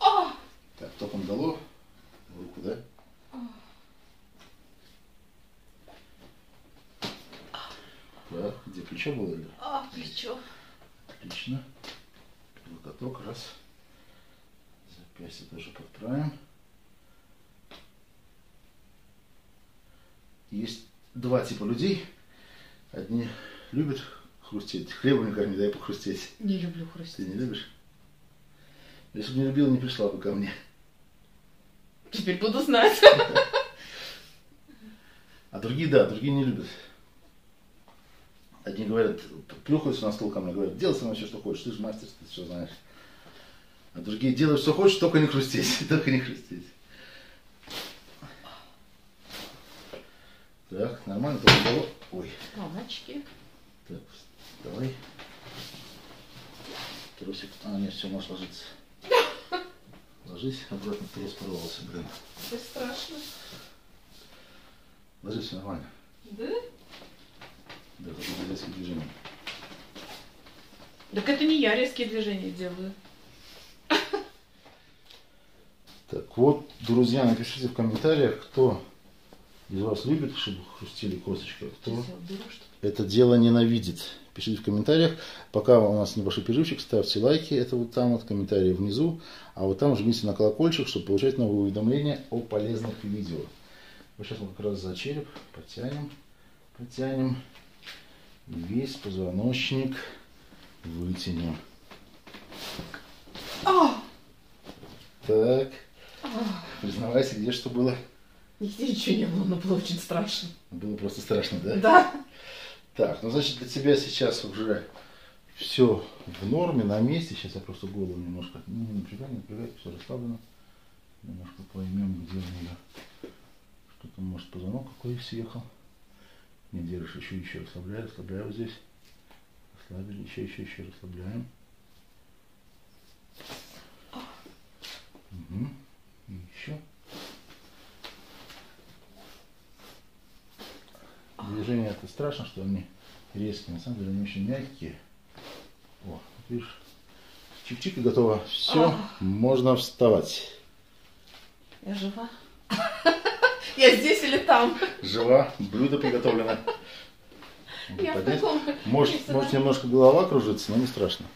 А, Так, током дало. Руку, да? Так, где плечо было? Или? а, плечо. Отлично. Локоток, раз. Запястье тоже подправим. Есть два типа людей. Одни любят хрустеть. Хлебом никак не дай похрустеть. Не люблю Ты хрустеть. не любишь? Если бы не любила, не пришла бы ко мне. Теперь буду знать. А другие, да, другие не любят. Одни говорят, плюхаются на стол ко мне, говорят, делай со мной все, что хочешь, ты же мастер, ты все знаешь. А другие делают, что хочешь, только не хрустеть, только не хрустеть. Так, нормально, только дало. Ой, Мамочки. так, давай. Тросик. А, нет, все, можешь ложиться. Ложись, обратно трос порвался, блин. Это страшно. Ложись, все нормально. Да? Да, только без резких движений. Так это не я резкие движения делаю. Так вот, друзья, напишите в комментариях, кто из вас любит, чтобы хрустили косточки, а кто это дело ненавидит. Пишите в комментариях. Пока у нас небольшой перерывчик, ставьте лайки, это вот там вот, комментарии внизу. А вот там жмите на колокольчик, чтобы получать новые уведомления о полезных видео. Вот сейчас мы как раз за череп потянем, потянем. Весь позвоночник вытянем. А! Так, признавайся, где что было? Нигде ничего не было, но было очень страшно. Было просто страшно, да? Да. Так, ну значит для тебя сейчас уже все в норме, на месте. Сейчас я просто голову немножко ну, не напрягай, не напрягай, все расслаблено. Немножко поймем, где у нее что-то, может, позвонок какой съехал. Не держишь, еще, еще расслабляй, расслабляй вот здесь. Расслабили, еще, еще, еще расслабляем. Угу. И еще. Движения это страшно, что они резкие, на самом деле они очень мягкие. О, видишь, чик-чик и готово. Все, Ах. можно вставать. Я жива. Я здесь или там? Жива, блюдо приготовлено. Я в таком... Может, может немножко голова кружится, но не страшно.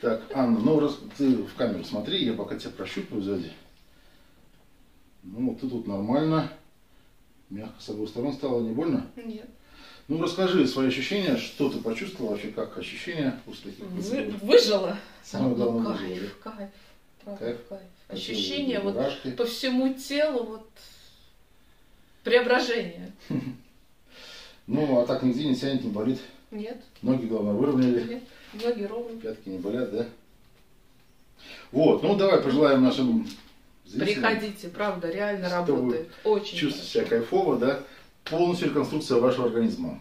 Так, Анна, ну раз ты в камеру смотри, я пока тебя прощупаю сзади. Ну, вот ты тут нормально. Мягко с обоих сторон стало, не больно? Нет. Ну, расскажи свои ощущения, что ты почувствовал вообще, как ощущения после таких Вы- процедур? выжила. Самое Ну, главное, кайф, выжила, кайф. Правда, Кайф? кайф. По телу Ощущение вот мурашки. по всему телу вот преображение. Ну, а так нигде не тянет, не болит. Нет, Ноги, главное, выровняли. нет. Ноги ровно. Пятки не болят, да? Вот, ну давай пожелаем нашим Приходите, правда, реально Чтобы работает. Очень чувствовать себя хорошо. кайфово, да? Полностью реконструкция вашего организма.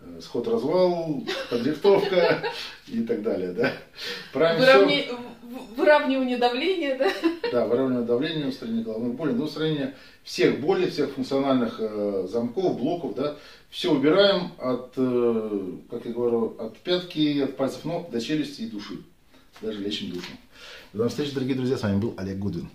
Э, Сход-развал, подрихтовка и так далее, да? Правильно всё? Выровне- в- Выравнивание давления, да? Да, выравнивание давления, устранение головной боли, ну, устранение всех болей, всех функциональных э, замков, блоков, да, все убираем от, э, как я говорю, от пятки, от пальцев ног до челюсти и души. Даже лечим душу. До новых встреч, дорогие друзья, с вами был Олег Гудвин.